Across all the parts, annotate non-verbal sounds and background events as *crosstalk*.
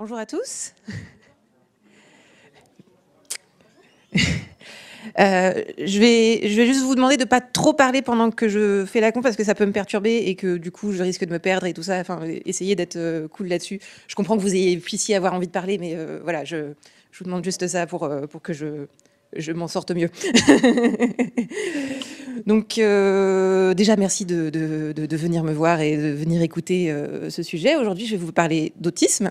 Bonjour à tous. Euh, je, vais, juste vous demander de pas trop parler pendant que je fais la con parce que ça peut me perturber et que du coup je risque de me perdre et tout ça. Enfin, essayez d'être euh, cool là-dessus. Je comprends que vous ayez, puissiez avoir envie de parler, mais euh, voilà, je, je, vous demande juste ça pour, pour que je, je m'en sorte mieux. *laughs* Donc déjà merci de, de, de, venir me voir et de venir écouter ce sujet. Aujourd'hui, je vais vous parler d'autisme.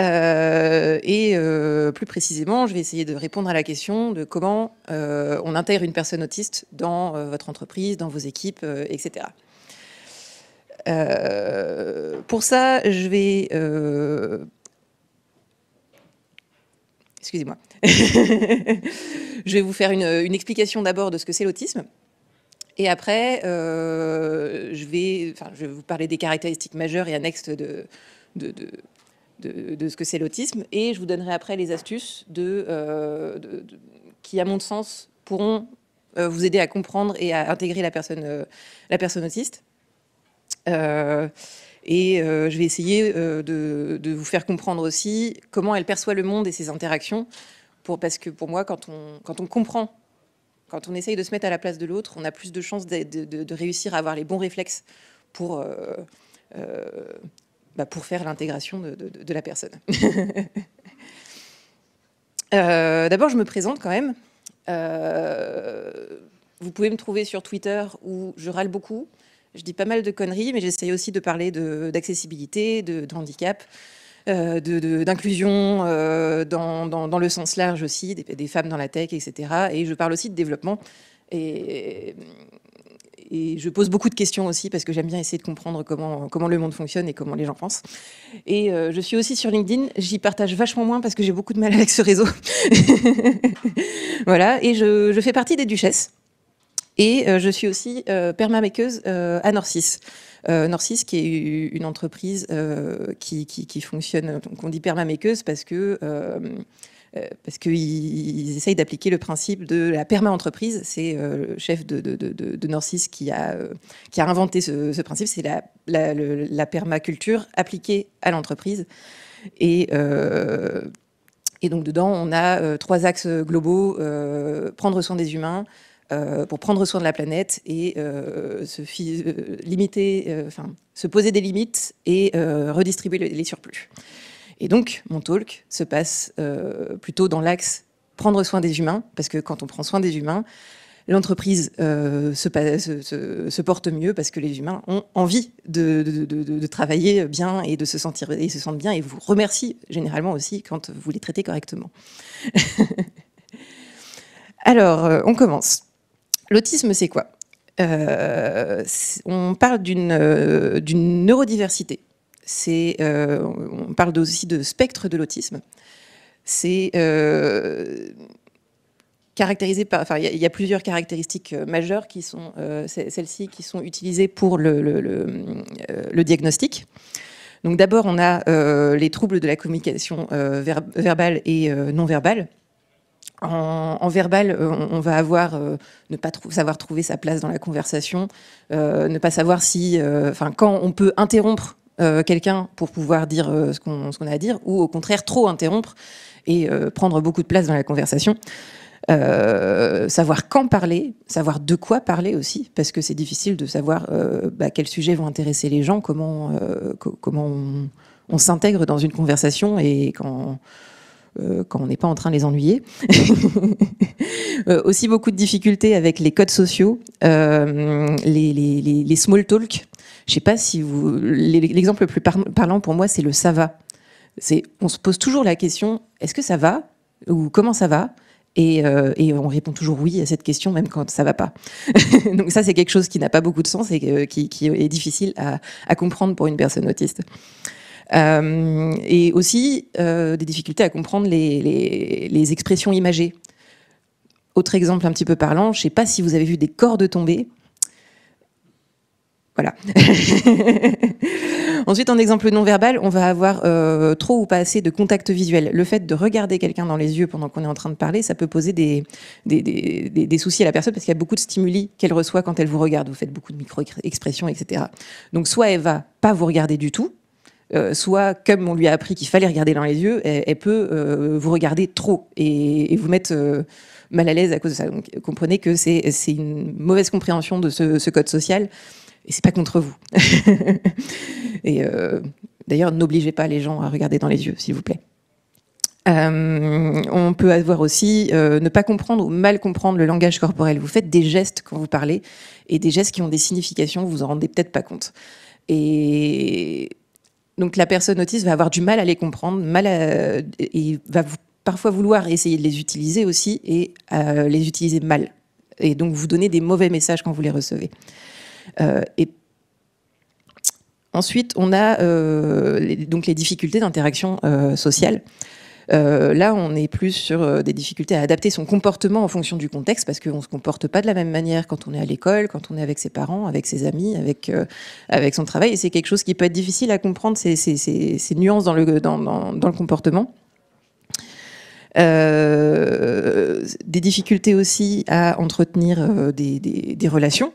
Euh, et euh, plus précisément, je vais essayer de répondre à la question de comment euh, on intègre une personne autiste dans votre entreprise, dans vos équipes, etc. pour ça, je vais... Excusez-moi. *laughs* je vais vous faire une, explication d'abord de ce que c'est l'autisme. Et après, je, vais, je, vais, vous parler des caractéristiques majeures et annexes de, ce que c'est l'autisme. Et je vous donnerai après les astuces euh, de, qui, à mon sens, pourront euh, vous aider à comprendre et à intégrer la personne, euh, la personne autiste. et je vais essayer de, vous faire comprendre aussi comment elle perçoit le monde et ses interactions. Pour, parce que pour moi, quand on, quand on comprend, quand on essaye de se mettre à la place de l'autre, on a plus de chances de, réussir à avoir les bons réflexes pour bah, pour faire l'intégration de, la personne. *laughs* Euh, d'abord, je me présente quand même. Euh, vous pouvez me trouver sur Twitter où je râle beaucoup. Je dis pas mal de conneries, mais j'essaye aussi de parler d'accessibilité, de, handicap, euh, d'inclusion dans, le sens large aussi, des, des, femmes dans la tech, etc. Et je parle aussi de développement. Et, et je pose beaucoup de questions aussi parce que j'aime bien essayer de comprendre comment, comment le monde fonctionne et comment les gens pensent. Et euh, je suis aussi sur LinkedIn. J'y partage vachement moins parce que j'ai beaucoup de mal avec ce réseau. *laughs* voilà. Et je, je, fais partie des duchesses. Et euh, je suis aussi euh, euh, à Norcis. Norcis, qui est une entreprise qui, qui, fonctionne, donc on dit permaméqueuse parce que euh, parce qu'ils essayent d'appliquer le principe de la perma-entreprise. C'est euh, le chef de, de, Norcis qui a, euh, qui a inventé ce, principe, c'est la, la, permaculture appliquée à l'entreprise. Et, donc dedans, on a trois axes globaux, prendre soin des humains, pour prendre soin de la planète et se poser des limites et redistribuer les surplus. Et donc, mon talk se passe euh, plutôt dans l'axe prendre soin des humains, parce que quand on prend soin des humains, l'entreprise euh, se, porte mieux parce que les humains ont envie de, travailler bien et de se sentir et se sentent bien et vous remercient généralement aussi quand vous les traitez correctement. *laughs* Alors, euh, on commence. L'autisme, c'est quoi? On parle d'une neurodiversité euh, on parle aussi de spectre de l'autisme. C'est euh, caractérisé par, enfin, il y, a plusieurs caractéristiques euh, majeures qui sont celles-ci qui sont utilisées pour le, le, diagnostic. Donc d'abord, on a les troubles de la communication verbale et non verbale. En, verbal, on, va avoir ne pas savoir trouver sa place dans la conversation, ne pas savoir si, enfin, quand on peut interrompre euh, quelqu'un pour pouvoir dire euh, ce qu'on a à dire, ou au contraire trop interrompre et euh, prendre beaucoup de place dans la conversation. savoir quand parler, savoir de quoi parler aussi, parce que c'est difficile de savoir bah, quels sujets vont intéresser les gens, comment, comment on, s'intègre dans une conversation et quand, quand on n'est pas en train de les ennuyer. *laughs* aussi beaucoup de difficultés avec les codes sociaux, les, les, small talk, je sais pas si vous. L'exemple le plus parlant pour moi, c'est le ça va. On se pose toujours la question est-ce que ça va ou comment ça va? Euh, et, on répond toujours oui à cette question, même quand ça va pas. *laughs* Donc ça, c'est quelque chose qui n'a pas beaucoup de sens et qui, est difficile à, comprendre pour une personne autiste. Euh, et aussi euh, des difficultés à comprendre les, les, expressions imagées. Autre exemple un petit peu parlant, je ne sais pas si vous avez vu des cordes tomber. Voilà. *laughs* Ensuite, en exemple non verbal, on va avoir euh, trop ou pas assez de contact visuel. Le fait de regarder quelqu'un dans les yeux pendant qu'on est en train de parler, ça peut poser des, des, soucis à la personne parce qu'il y a beaucoup de stimuli qu'elle reçoit quand elle vous regarde. Vous faites beaucoup de micro-expressions, etc. Donc, soit elle va pas vous regarder du tout, soit, comme on lui a appris qu'il fallait regarder dans les yeux, elle, peut vous regarder trop et, vous mettre mal à l'aise à cause de ça. Donc, comprenez que c'est une mauvaise compréhension de ce, code social et c'est pas contre vous. *laughs* et d'ailleurs, n'obligez pas les gens à regarder dans les yeux, s'il vous plaît. Euh, on peut avoir aussi euh, ne pas comprendre ou mal comprendre le langage corporel. Vous faites des gestes quand vous parlez et des gestes qui ont des significations, vous en rendez peut-être pas compte. Et donc la personne autiste va avoir du mal à les comprendre, et va parfois vouloir essayer de les utiliser aussi et les utiliser mal. Et donc vous donner des mauvais messages quand vous les recevez. Euh, et ensuite, on a donc les difficultés d'interaction sociale. Euh, là, on est plus sur euh, des difficultés à adapter son comportement en fonction du contexte, parce qu'on ne se comporte pas de la même manière quand on est à l'école, quand on est avec ses parents, avec ses amis, avec, euh, avec son travail. Et c'est quelque chose qui peut être difficile à comprendre, ces, ces, nuances dans le, dans, le comportement. des difficultés aussi à entretenir des, des, relations.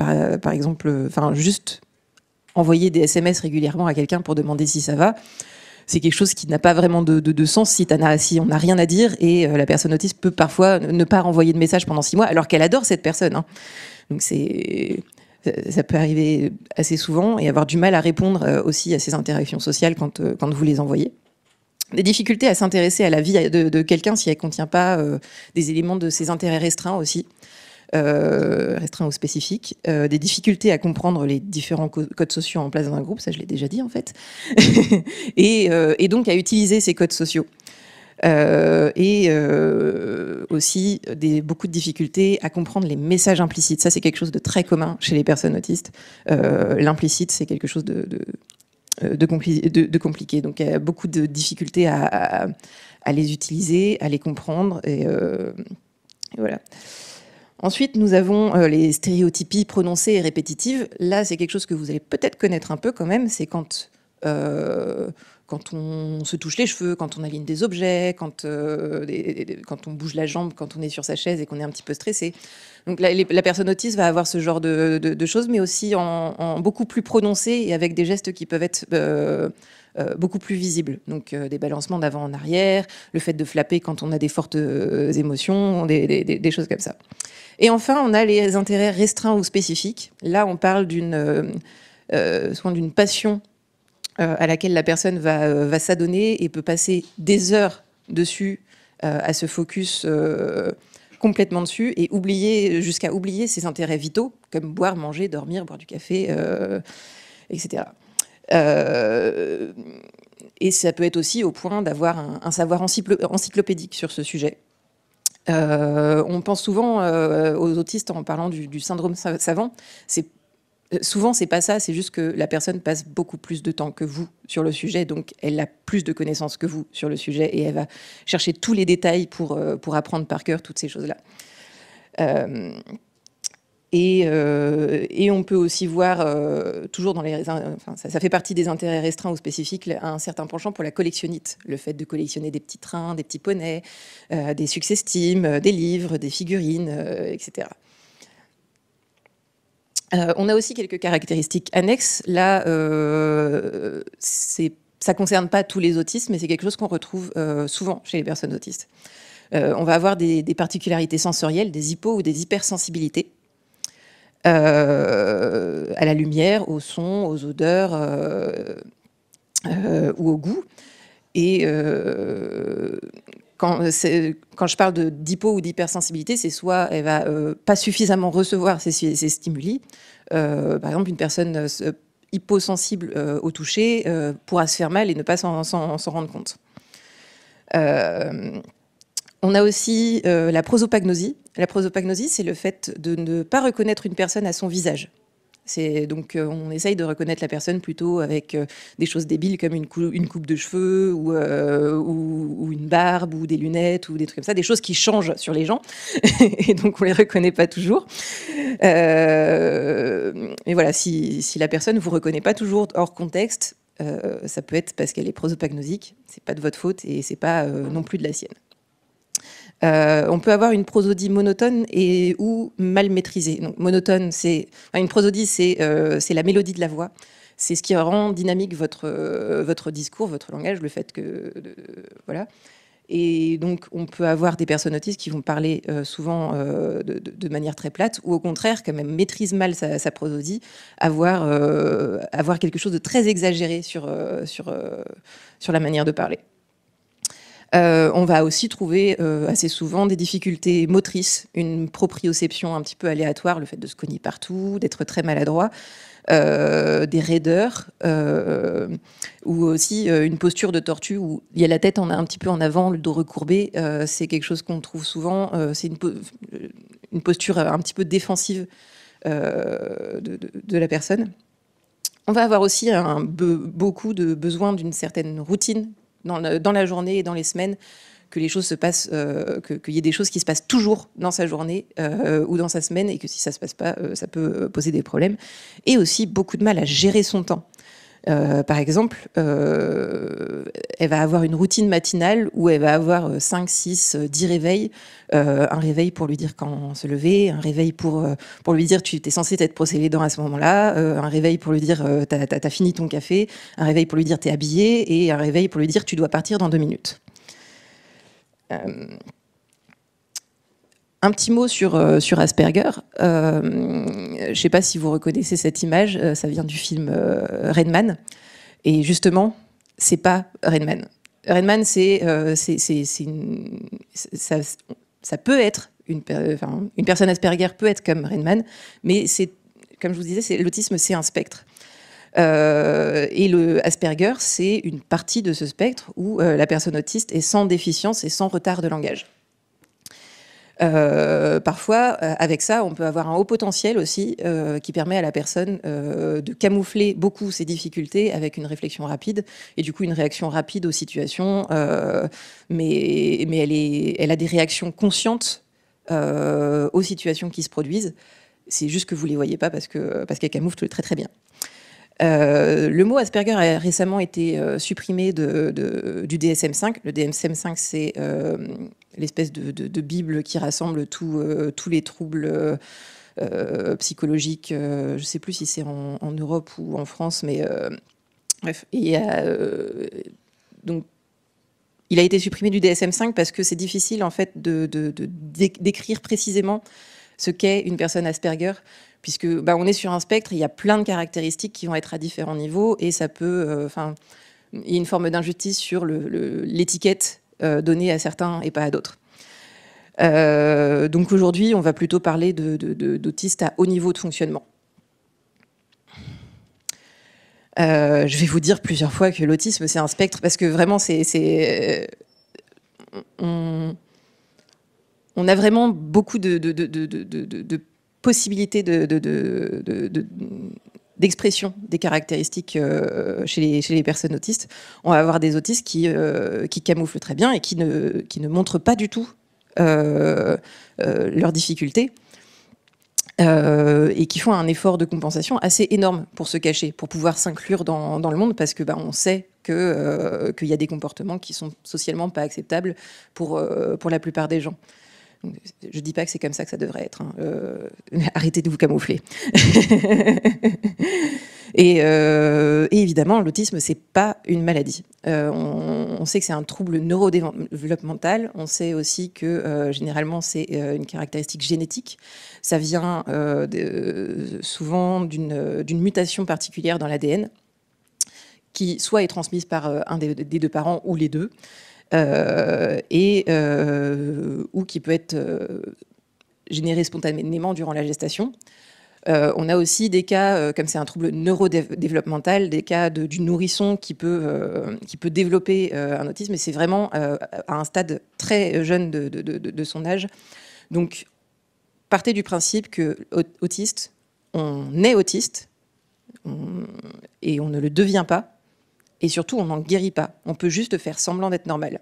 Par, exemple, enfin, juste envoyer des SMS régulièrement à quelqu'un pour demander si ça va c'est quelque chose qui n'a pas vraiment de, sens si, on n'a rien à dire et euh, la personne autiste peut parfois ne pas renvoyer de message pendant six mois alors qu'elle adore cette personne. Hein. Donc c'est ça peut arriver assez souvent et avoir du mal à répondre euh, aussi à ces interactions sociales euh, quand vous les envoyez. Des difficultés à s'intéresser à la vie de, quelqu'un si elle ne contient pas des éléments de ses intérêts restreints aussi. Euh, restreint ou spécifique, euh, des difficultés à comprendre les différents codes sociaux en place dans un groupe, ça je l'ai déjà dit en fait, *laughs* euh, et, donc à utiliser ces codes sociaux. et aussi des, beaucoup de difficultés à comprendre les messages implicites. Ça, c'est quelque chose de très commun chez les personnes autistes. L'implicite, c'est quelque chose de, compliqué. Donc, il beaucoup de difficultés à, les utiliser, à les comprendre. Et voilà. Ensuite, nous avons euh, les stéréotypies prononcées et répétitives. Là, c'est quelque chose que vous allez peut-être connaître un peu quand même. C'est quand, euh, quand on se touche les cheveux, quand on aligne des objets, quand, euh, quand on bouge la jambe, quand on est sur sa chaise et qu'on est un petit peu stressé. Donc la, personne autiste va avoir ce genre de, choses, mais aussi en, beaucoup plus prononcé et avec des gestes qui peuvent être beaucoup plus visibles. Donc des balancements d'avant en arrière, le fait de flapper quand on a des fortes émotions, des choses comme ça. Et enfin, on a les intérêts restreints ou spécifiques. Là, on parle d'une euh, euh, passion euh, à laquelle la personne va, va s'adonner et peut passer des heures dessus à se focus complètement dessus et oublier jusqu'à oublier ses intérêts vitaux comme boire, manger, dormir, boire du café, etc. et ça peut être aussi au point d'avoir un, un, savoir encyclopédique sur ce sujet. Euh, on pense souvent euh, aux autistes en parlant du, syndrome savant. Euh, souvent c'est pas ça, c'est juste que la personne passe beaucoup plus de temps que vous sur le sujet, donc elle a plus de connaissances que vous sur le sujet et elle va chercher tous les détails pour, apprendre par cœur toutes ces choses-là. Et, on peut aussi voir, euh, toujours dans les, ça, fait partie des intérêts restreints ou spécifiques, un certain penchant pour la collectionnite, le fait de collectionner des petits trains, des petits poneys, euh, des succès-estimes, des livres, des figurines, etc. on a aussi quelques caractéristiques annexes. Là, ça concerne pas tous les autistes, mais c'est quelque chose qu'on retrouve souvent chez les personnes autistes. on va avoir des, particularités sensorielles, des hypo ou des hypersensibilités. Euh, à la lumière, au son, aux odeurs euh, euh, ou au goût. Et quand, je parle d'hypo ou d'hypersensibilité, c'est soit elle va pas suffisamment recevoir ces, ces stimuli. par exemple, une personne hyposensible au toucher pourra se faire mal et ne pas s'en rendre compte. On a aussi euh, la prosopagnosie. La prosopagnosie, c'est le fait de ne pas reconnaître une personne à son visage. C'est donc euh, on essaye de reconnaître la personne plutôt avec euh, des choses débiles comme une, coupe de cheveux ou, une barbe ou des lunettes ou des trucs comme ça, des choses qui changent sur les gens *laughs* et donc on les reconnaît pas toujours. et voilà, si, si, la personne vous reconnaît pas toujours hors contexte, ça peut être parce qu'elle est prosopagnosique. C'est pas de votre faute et c'est pas non plus de la sienne. Euh, on peut avoir une prosodie monotone et ou mal maîtrisée. Monotone, c'est une prosodie, c'est euh, c'est la mélodie de la voix. c'est ce qui rend dynamique votre, votre discours, votre langage, le fait que... voilà. Et donc, on peut avoir des personnes autistes qui vont parler euh, souvent euh, de, manière très plate, ou au contraire, quand même maîtrise mal sa, prosodie, avoir, euh, quelque chose de très exagéré sur la manière de parler. On va aussi trouver assez souvent des difficultés motrices, une proprioception un petit peu aléatoire, le fait de se cogner partout, d'être très maladroit. Euh, des raideurs, euh, ou aussi euh, une posture de tortue où il y a la tête un petit peu en avant, le dos recourbé. c'est quelque chose qu'on trouve souvent. c'est une, posture un petit peu défensive de, la personne. On va avoir aussi beaucoup de besoin d'une certaine routine dans, la journée et dans les semaines que les choses se passent, euh, qu'il y ait des choses qui se passent toujours dans sa journée euh, ou dans sa semaine, et que si ça se passe pas, euh, ça peut poser des problèmes. Et aussi beaucoup de mal à gérer son temps. Par exemple, elle va avoir une routine matinale où elle va avoir 5, 6, 10 réveils. un réveil pour lui dire quand se lever, un réveil pour, pour lui dire tu es censé être procédé dans à ce moment-là, un réveil pour lui dire tu as, fini ton café, un réveil pour lui dire tu es habillé et un réveil pour lui dire tu dois partir dans deux minutes. Euh, un petit mot sur, euh, sur Asperger. Euh, je ne sais pas si vous reconnaissez cette image, ça vient du film Redman. Et justement, c'est pas Redman. Redman, c'est, ça, ça, peut être une, une personne Asperger peut être comme Redman, mais c'est, comme je vous disais, l'autisme, c'est un spectre. Euh, et le Asperger, c'est une partie de ce spectre où euh, la personne autiste est sans déficience et sans retard de langage. Euh, parfois, avec ça, on peut avoir un haut potentiel aussi qui permet à la personne de camoufler beaucoup ses difficultés avec une réflexion rapide et du coup une réaction rapide aux situations. mais mais elle, est, elle a des réactions conscientes aux situations qui se produisent. C'est juste que vous les voyez pas parce que parce qu'elle camoufle très très bien. Euh, le mot Asperger a récemment été euh, supprimé du DSM-5. Le DSM-5, c'est euh, l'espèce de, bible qui rassemble tous les troubles psychologiques. je ne sais plus si c'est en, Europe ou en France, mais bref. donc, il a été supprimé du DSM-5 parce que c'est difficile en fait de, d'écrire précisément ce qu'est une personne Asperger puisque bah, on est sur un spectre, il y a plein de caractéristiques qui vont être à différents niveaux, et ça peut, euh, enfin, il y a une forme d'injustice sur l'étiquette euh, donnée à certains et pas à d'autres. Euh, donc aujourd'hui, on va plutôt parler d'autistes à haut niveau de fonctionnement. je vais vous dire plusieurs fois que l'autisme, c'est un spectre, parce que vraiment, c'est... On, on, a vraiment beaucoup de, possibilité d'expression des caractéristiques euh, chez, les, personnes autistes. On va avoir des autistes qui, euh, qui camouflent très bien et qui ne, qui ne montrent pas du tout euh, leurs difficultés. et qui font un effort de compensation assez énorme pour se cacher, pour pouvoir s'inclure dans, dans, le monde, parce que bah, on sait qu'il y a des comportements qui sont socialement pas acceptables pour, pour la plupart des gens. Je ne dis pas que c'est comme ça que ça devrait être. Hein. Euh, *laughs* arrêtez de vous camoufler. *laughs* Euh, et, évidemment, l'autisme, c'est pas une maladie. Euh, on, sait que c'est un trouble neurodéveloppemental. On sait aussi que généralement, c'est une caractéristique génétique. Ça vient souvent d'une mutation particulière dans l'ADN qui soit est transmise par un des deux parents ou les deux. Euh, et, euh, ou qui peut être euh, généré spontanément durant la gestation. on a aussi des cas, comme c'est un trouble neurodéveloppemental, des cas du nourrisson qui peut, qui peut développer un autisme, et c'est vraiment à un stade très jeune de, de, son âge. Donc, partez du principe que autiste, on est autiste, et on ne le devient pas, et surtout, on n'en guérit pas. On peut juste faire semblant d'être normal.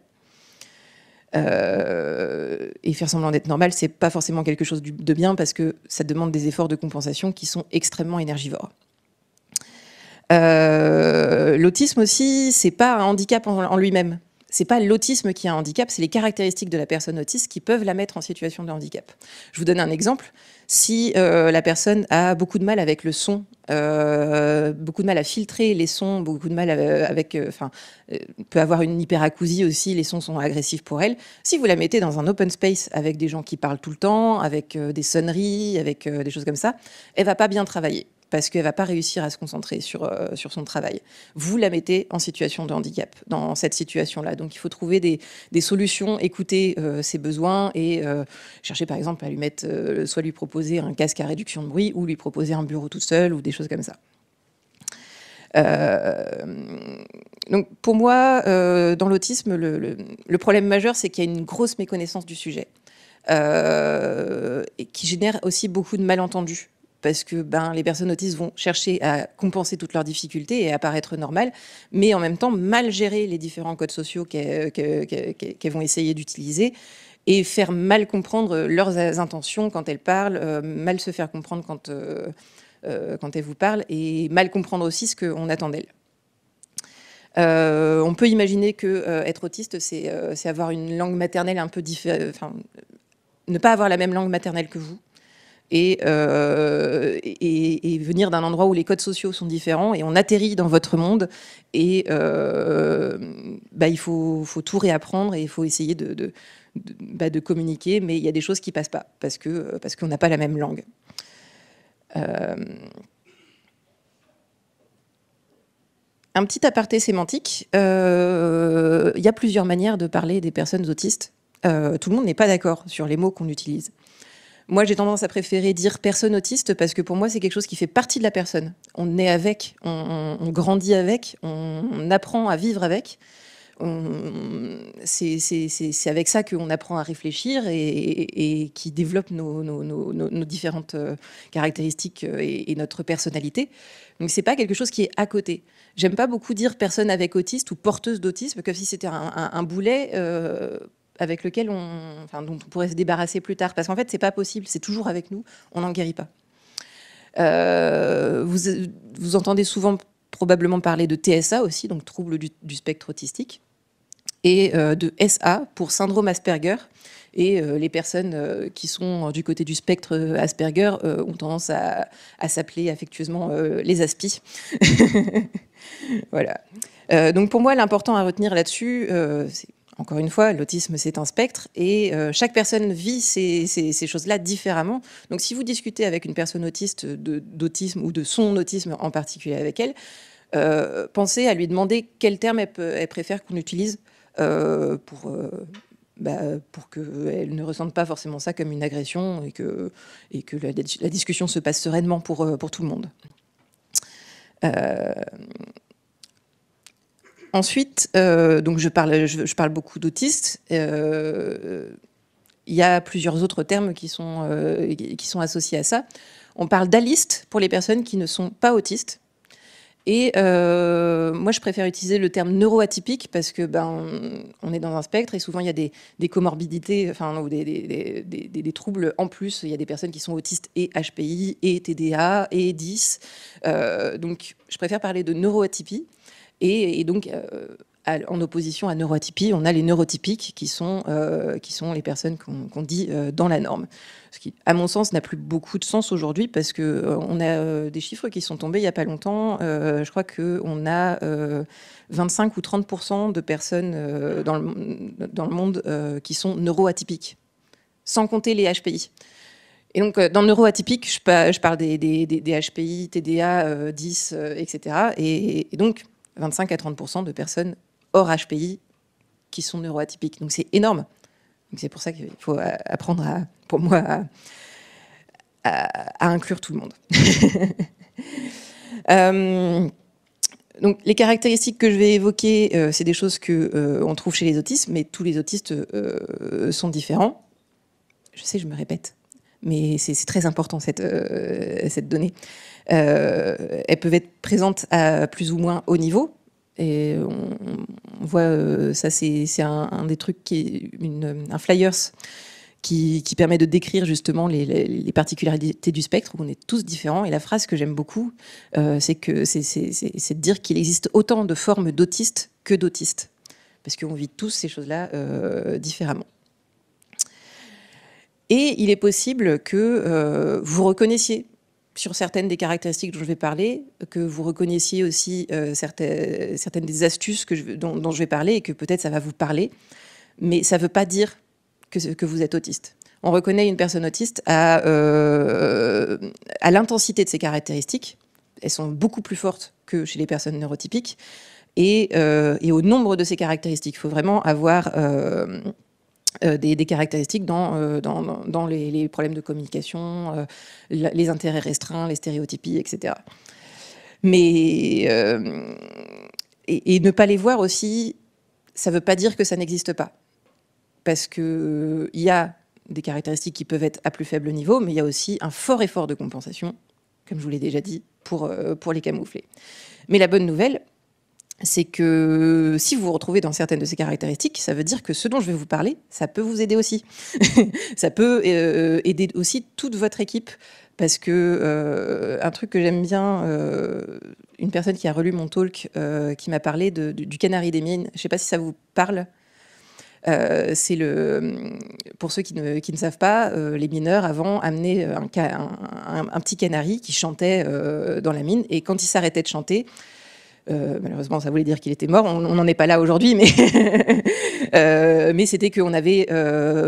Euh, et faire semblant d'être normal, c'est pas forcément quelque chose de bien parce que ça demande des efforts de compensation qui sont extrêmement énergivores. Euh, l'autisme aussi, c'est pas un handicap en, lui-même. c'est pas l'autisme qui a un handicap, c'est les caractéristiques de la personne autiste qui peuvent la mettre en situation de handicap. Je vous donne un exemple. Si euh, la personne a beaucoup de mal avec le son, euh, beaucoup de mal à filtrer les sons, beaucoup de mal euh, avec, enfin, peut avoir une hyperacousie aussi, les sons sont agressifs pour elle. Si vous la mettez dans un open space avec des gens qui parlent tout le temps, avec des sonneries, avec des choses comme ça, elle va pas bien travailler parce qu'elle va pas réussir à se concentrer sur, euh, sur son travail. Vous la mettez en situation de handicap dans cette situation-là. Donc il faut trouver des, des solutions, écouter euh, ses besoins et euh, chercher par exemple à lui mettre, soit lui proposer un casque à réduction de bruit ou lui proposer un bureau tout seul ou des choses comme ça. donc pour moi, dans l'autisme, le, problème majeur, c'est qu'il y a une grosse méconnaissance du sujet. et qui génère aussi beaucoup de malentendus parce que ben, les personnes autistes vont chercher à compenser toutes leurs difficultés et à paraître normales, mais en même temps mal gérer les différents codes sociaux qu'elles vont essayer d'utiliser et faire mal comprendre leurs intentions quand elles parlent, euh, mal se faire comprendre quand, euh, euh, quand elles vous parlent et mal comprendre aussi ce qu'on attend d'elles. on peut imaginer que être autiste, c'est avoir une langue maternelle un peu différente, ne pas avoir la même langue maternelle que vous, euh, et, venir d'un endroit où les codes sociaux sont différents et on atterrit dans votre monde et euh, bah, il faut, tout réapprendre et il faut essayer bah, de, communiquer, mais il y a des choses qui passent pas parce que parce qu'on n'a pas la même langue. Euh, un petit aparté sémantique. Il y a plusieurs manières de parler des personnes autistes. tout le monde n'est pas d'accord sur les mots qu'on utilise. Moi, j'ai tendance à préférer dire personne autiste parce que pour moi, c'est quelque chose qui fait partie de la personne. On est avec, on, grandit avec, on, apprend à vivre avec. C'est avec ça qu'on apprend à réfléchir et, qui développe nos, différentes euh, caractéristiques euh, et, notre personnalité. Donc c'est pas quelque chose qui est à côté. J'aime pas beaucoup dire personne avec autiste ou porteuse d'autisme, comme si c'était un, boulet. Euh, avec lequel on, enfin, dont on pourrait se débarrasser plus tard. Parce qu'en fait, c'est pas possible, c'est toujours avec nous, on n'en guérit pas. Euh, vous, vous, entendez souvent probablement parler de TSA aussi, donc trouble du, spectre autistique, et euh, de SA pour syndrome Asperger. Et euh, les personnes qui sont du côté du spectre Asperger ont tendance à, à s'appeler affectueusement les aspis. *laughs* voilà. donc pour moi, l'important à retenir là-dessus, c'est encore une fois, l'autisme, c'est un spectre et euh, chaque personne vit ces, choses-là différemment. Donc, si vous discutez avec une personne autiste d'autisme ou de son autisme en particulier avec elle, euh, pensez à lui demander quel terme elle, préfère qu'on utilise euh, pour, bah, pour qu'elle ne ressente pas forcément ça comme une agression et que, la, discussion se passe sereinement pour tout le monde. Ensuite, euh, donc je parle, je, parle beaucoup d'autistes. Euh, il y a plusieurs autres termes qui sont, euh, qui sont associés à ça. On parle d'alistes pour les personnes qui ne sont pas autistes. Et moi, je préfère utiliser le terme neuroatypique parce que ben, on est dans un spectre et souvent il y a des, des comorbidités, enfin, ou des, des, des, troubles en plus. Il y a des personnes qui sont autistes et HPI et TDA et 10. donc, je préfère parler de neuroatypie. Et, donc, euh, en opposition à neuroatypie, on a les neurotypiques qui sont, euh, qui sont les personnes qu'on dit euh, dans la norme. Ce qui, à mon sens, n'a plus beaucoup de sens aujourd'hui parce qu'on a des chiffres qui sont tombés il n'y a pas longtemps. je crois qu'on a 25 ou 30% de personnes dans, le, dans le monde qui sont neuroatypiques, sans compter les HPI. Et donc, dans le neuroatypique, je, parle des, HPI, TDA, 10, etc. et donc, 25 à 30% de personnes hors HPI qui sont neuroatypiques. Donc c'est énorme. C'est pour ça qu'il faut apprendre, pour moi, à, inclure tout le monde. *laughs* Euh, donc, les caractéristiques que je vais évoquer, euh, c'est des choses que euh, on trouve chez les autistes, mais tous les autistes sont différents. Je sais, je me répète, mais c'est très important cette donnée. Euh, elles peuvent être présentes à plus ou moins haut niveau. Et on, voit, euh, ça c'est un, des trucs qui est un flyers qui, permet de décrire justement les, particularités du spectre, où on est tous différents. Et la phrase que j'aime beaucoup, euh, c'est c'est de dire qu'il existe autant de formes d'autistes que d'autistes. parce qu'on vit tous ces choses-là différemment. Et il est possible que vous reconnaissiez sur certaines des caractéristiques dont je vais parler, que vous reconnaissiez aussi certaines, certaines, des astuces dont, je vais parler et que peut-être ça va vous parler, mais ça ne veut pas dire que, vous êtes autiste on reconnaît une personne autiste à, euh, à l'intensité de ses caractéristiques. Elles sont beaucoup plus fortes que chez les personnes neurotypiques. Et, euh, au nombre de ces caractéristiques. Il faut vraiment avoir euh, des, caractéristiques dans, dans, les, problèmes de communication, les intérêts restreints, les stéréotypies, etc. Mais et, ne pas les voir aussi, ça ne veut pas dire que ça n'existe pas. Parce qu'il y a des caractéristiques qui peuvent être à plus faible niveau, mais il y a aussi un fort effort de compensation, comme je vous l'ai déjà dit, pour, euh, pour les camoufler. Mais la bonne nouvelle, c'est que si vous vous retrouvez dans certaines de ces caractéristiques, ça veut dire que ce dont je vais vous parler, ça peut vous aider aussi. *laughs* ça peut euh, aider aussi toute votre équipe. Parce que euh, un truc que j'aime bien, une personne qui a relu mon talk, qui m'a parlé du canari des mines, je ne sais pas si ça vous parle. Euh, c'est le, pour ceux qui ne, savent pas, euh, les mineurs avant amenaient un, un, petit canari qui chantait euh, dans la mine, et quand il s'arrêtait de chanter, malheureusement, ça voulait dire qu'il était mort. On n'en est pas là aujourd'hui, mais, *laughs* mais c'était qu'on avait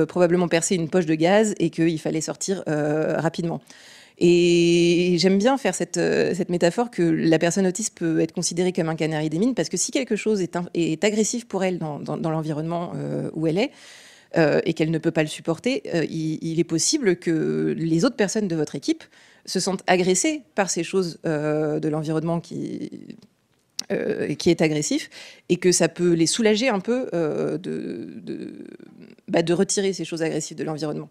probablement percé une poche de gaz et qu'il fallait sortir rapidement. Et j'aime bien faire cette, euh, métaphore que la personne autiste peut être considérée comme un canari des mines, parce que si quelque chose est, agressif pour elle dans, l'environnement euh, où elle est, euh, et qu'elle ne peut pas le supporter, il, est possible que les autres personnes de votre équipe se sentent agressées par ces choses de l'environnement qui, qui est agressif, et que ça peut les soulager un peu de, de, bah, de retirer ces choses agressives de l'environnement.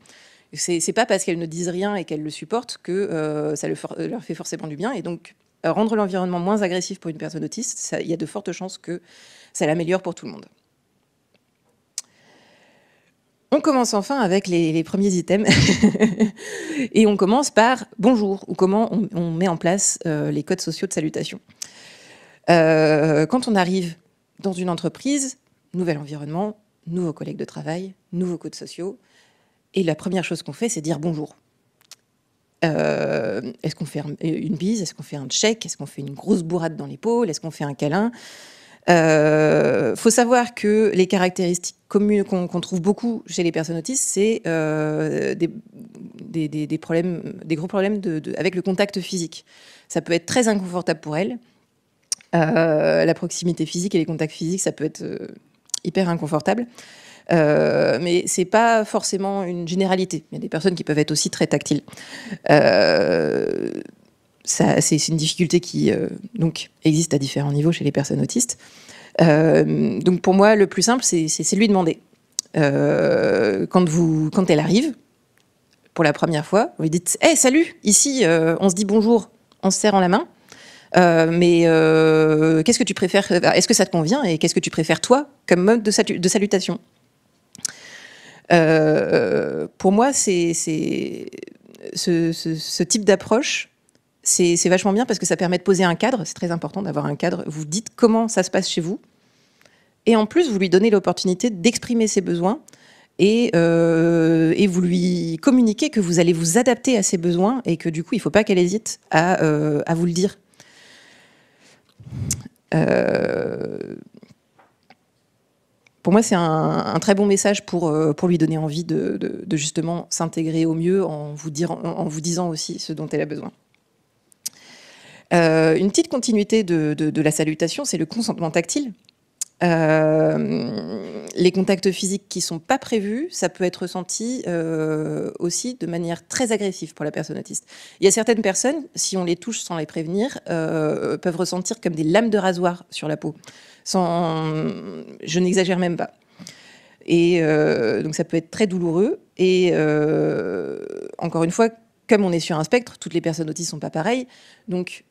C'est pas parce qu'elles ne disent rien et qu'elles le supportent que euh, ça leur fait forcément du bien. Et donc, euh, rendre l'environnement moins agressif pour une personne autiste, il y a de fortes chances que ça l'améliore pour tout le monde. On commence enfin avec les, premiers items. *laughs* et on commence par bonjour, ou comment on, met en place euh, les codes sociaux de salutation. Quand on arrive dans une entreprise, nouvel environnement, nouveaux collègues de travail, nouveaux codes sociaux, et la première chose qu'on fait, c'est dire bonjour. Euh, est-ce qu'on fait une bise? Est-ce qu'on fait un check? Est-ce qu'on fait une grosse bourrade dans l'épaule? Est-ce qu'on fait un câlin? Il euh, faut savoir que les caractéristiques communes qu'on trouve beaucoup chez les personnes autistes, c'est euh, des, des gros problèmes avec le contact physique. Ça peut être très inconfortable pour elles. La proximité physique et les contacts physiques, ça peut être hyper inconfortable. Euh, mais c'est pas forcément une généralité. Il y a des personnes qui peuvent être aussi très tactiles. Euh, c'est une difficulté qui euh, donc existe à différents niveaux chez les personnes autistes. donc pour moi, le plus simple, c'est lui demander. quand, vous, quand elle arrive, pour la première fois, vous lui dites Hé, salut, ici, on se dit bonjour, on se serre en la main. Mais qu'est-ce que tu préfères Est-ce que ça te convient Et qu'est-ce que tu préfères, toi, comme mode de, salutation? Euh, pour moi, c'est ce, type d'approche, c'est vachement bien parce que ça permet de poser un cadre. C'est très important d'avoir un cadre. Vous dites comment ça se passe chez vous. Et en plus, vous lui donnez l'opportunité d'exprimer ses besoins et, euh, vous lui communiquez que vous allez vous adapter à ses besoins et que du coup, il ne faut pas qu'elle hésite euh, à, vous le dire. Euh, pour moi, c'est un, très bon message pour, euh, pour lui donner envie de, justement s'intégrer au mieux en vous, disant aussi ce dont elle a besoin. Euh, une petite continuité de, la salutation, c'est le consentement tactile. Euh, les contacts physiques qui sont pas prévus, ça peut être ressenti aussi de manière très agressive pour la personne autiste. Il y a certaines personnes, si on les touche sans les prévenir, peuvent ressentir comme des lames de rasoir sur la peau je n'exagère même pas. Et euh, donc ça peut être très douloureux. Et euh, encore une fois, comme on est sur un spectre, toutes les personnes autistes sont pas pareilles. Donc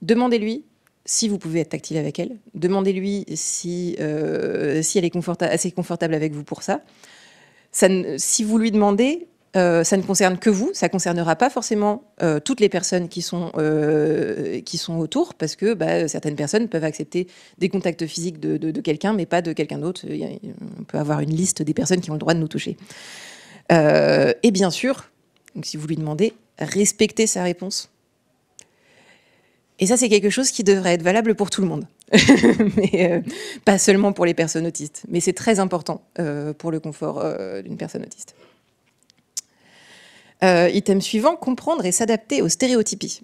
demandez-lui si vous pouvez être tactile avec elle. Demandez-lui si, euh, si elle est assez confortable avec vous pour ça. si vous lui demandez, euh, ça ne concerne que vous, ça concernera pas forcément euh, toutes les personnes qui sont, qui sont autour, parce que bah, certaines personnes peuvent accepter des contacts physiques de, quelqu'un, mais pas de quelqu'un d'autre. On peut avoir une liste des personnes qui ont le droit de nous toucher. et bien sûr, si vous lui demandez, respectez sa réponse. Et ça, c'est quelque chose qui devrait être valable pour tout le monde. *laughs* mais pas seulement pour les personnes autistes. Mais c'est très important pour le confort d'une personne autiste. Euh, item suivant, comprendre et s'adapter aux stéréotypies.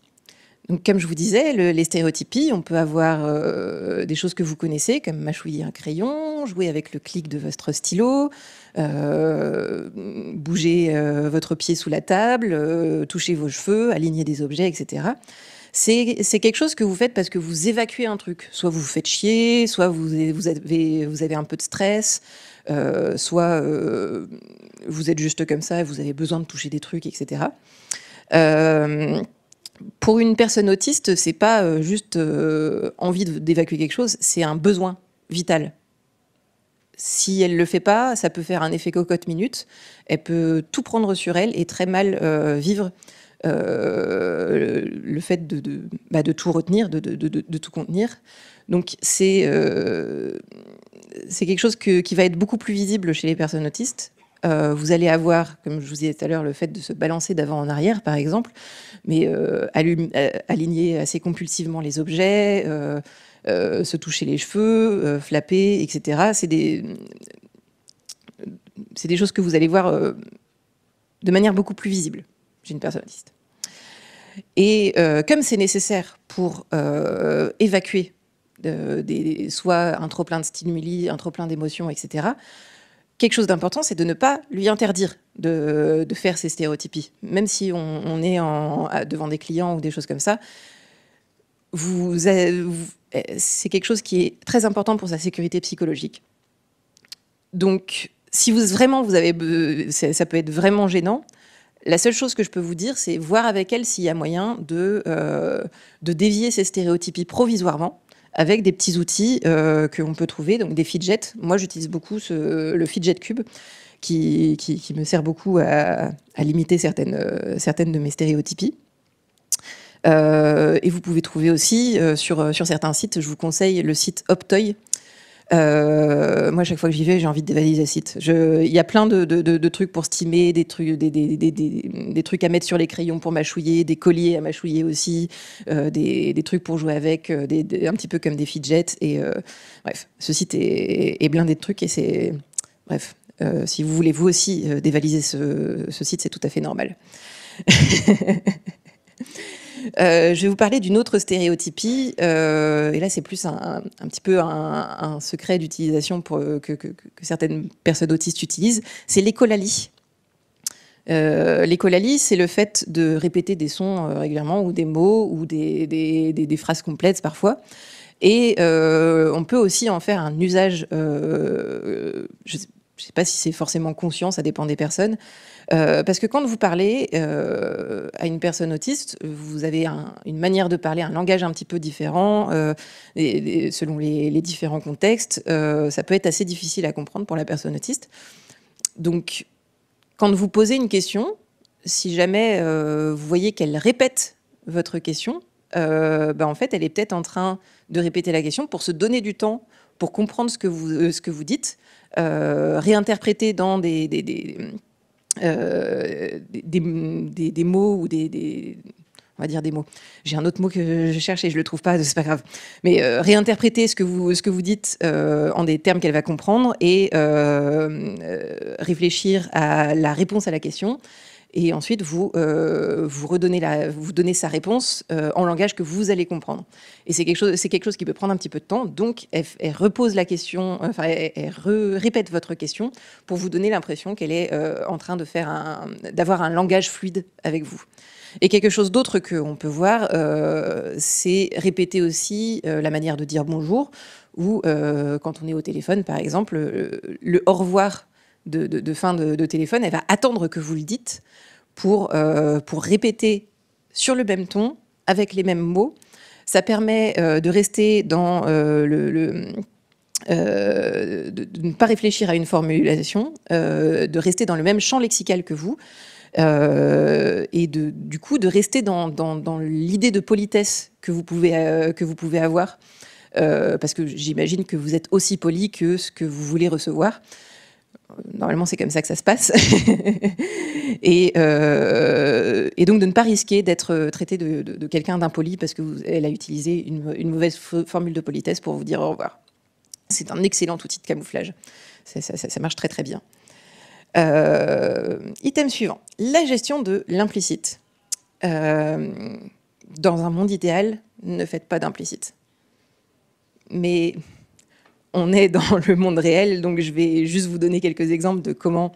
Donc, comme je vous disais, les stéréotypies, on peut avoir euh, des choses que vous connaissez, comme mâchouiller un crayon, jouer avec le clic de votre stylo, euh, bouger votre pied sous la table, toucher vos cheveux, aligner des objets, etc. C'est quelque chose que vous faites parce que vous évacuez un truc. Soit vous vous faites chier, soit vous, avez, un peu de stress, euh, soit euh, vous êtes juste comme ça, vous avez besoin de toucher des trucs, etc. Euh, pour une personne autiste, c'est pas juste envie d'évacuer quelque chose, c'est un besoin vital. Si elle le fait pas, ça peut faire un effet cocotte minute. Elle peut tout prendre sur elle et très mal vivre le fait de, bah, tout retenir, de, tout contenir. Donc c'est c'est quelque chose qui va être beaucoup plus visible chez les personnes autistes. Euh, vous allez avoir, comme je vous disais tout à l'heure, le fait de se balancer d'avant en arrière, par exemple, mais euh, euh, aligner assez compulsivement les objets, se toucher les cheveux, flapper, etc. C'est des choses que vous allez voir de manière beaucoup plus visible chez une personne autiste. Et comme c'est nécessaire pour évacuer des, soit un trop-plein de stimuli, un trop-plein d'émotions, etc. Quelque chose d'important, c'est de ne pas lui interdire de, faire ces stéréotypies. Même si on, est devant des clients ou des choses comme ça, c'est quelque chose qui est très important pour sa sécurité psychologique. Donc, si vraiment vous avez, ça peut être vraiment gênant. La seule chose que je peux vous dire, c'est voir avec elle s'il y a moyen de, euh, dévier ces stéréotypies provisoirement avec des petits outils euh, que peut trouver, donc des fidgets. Moi, j'utilise beaucoup le fidget cube. Qui, qui, me sert beaucoup à, limiter certaines, euh, certaines de mes stéréotypies. Euh, et vous pouvez trouver aussi sur, sur certains sites, je vous conseille le site Optoy, euh, moi, chaque fois que j'y vais, j'ai envie de dévaliser le site. Il y a plein de, trucs pour stimer, des trucs, à mettre sur les crayons pour mâchouiller, des colliers à mâchouiller aussi, euh, des, trucs pour jouer avec, euh, un petit peu comme des fidgets. Et bref, ce site est, est, blindé de trucs et c'est. Bref, si vous voulez vous aussi dévaliser ce site, c'est tout à fait normal. *laughs* Euh, je vais vous parler d'une autre stéréotypie, euh, et là c'est plus un, petit peu un, secret d'utilisation que, que, certaines personnes autistes utilisent, c'est l'écolalie. Euh, l'écolalie, c'est le fait de répéter des sons euh, régulièrement, ou des mots, ou des, phrases complètes parfois. Et on peut aussi en faire un usage, je ne sais pas si c'est forcément conscient, ça dépend des personnes, euh, parce que quand vous parlez euh, à une personne autiste, vous avez une manière de parler, un langage un petit peu différent, euh, selon les, différents contextes. ça peut être assez difficile à comprendre pour la personne autiste. Donc, quand vous posez une question, si jamais vous voyez qu'elle répète votre question, bah, en fait, elle est peut-être en train de répéter la question pour se donner du temps pour comprendre ce que vous, ce que vous dites, réinterpréter dans des, euh, des, des, mots ou des, on va dire des mots. J'ai un autre mot que je cherche et je le trouve pas, *laughs* c'est pas grave. Mais euh, réinterpréter ce que vous, ce que vous dites euh, en des termes qu'elle va comprendre et réfléchir à la réponse à la question et ensuite vous euh, vous redonnez donnez sa réponse euh, en langage que vous allez comprendre. Et c'est quelque chose, c'est quelque chose qui peut prendre un petit peu de temps. Donc elle, repose la question, enfin elle, répète votre question pour vous donner l'impression qu'elle est euh, en train de faire un, d'avoir un langage fluide avec vous. Et quelque chose d'autre qu'on peut voir, c'est répéter aussi la manière de dire bonjour ou quand on est au téléphone, par exemple, le au revoir de, fin de, téléphone, elle va attendre que vous le dites pour, euh, pour répéter sur le même ton, avec les mêmes mots. Ça permet euh, de rester dans euh, le... de, ne pas réfléchir à une formulation, de rester dans le même champ lexical que vous. et de, du coup de rester dans, l'idée de politesse que vous pouvez, que vous pouvez avoir, parce que j'imagine que vous êtes aussi poli que ce que vous voulez recevoir. Normalement, c'est comme ça que ça se passe. *laughs* Euh, et, donc de ne pas risquer d'être traité de, quelqu'un d'impoli parce qu'elle a utilisé une, mauvaise formule de politesse pour vous dire au revoir. C'est un excellent outil de camouflage. Ça, marche très très bien. Euh, item suivant, la gestion de l'implicite. Euh, dans un monde idéal, ne faites pas d'implicite. Mais on est dans le monde réel, donc je vais juste vous donner quelques exemples de comment,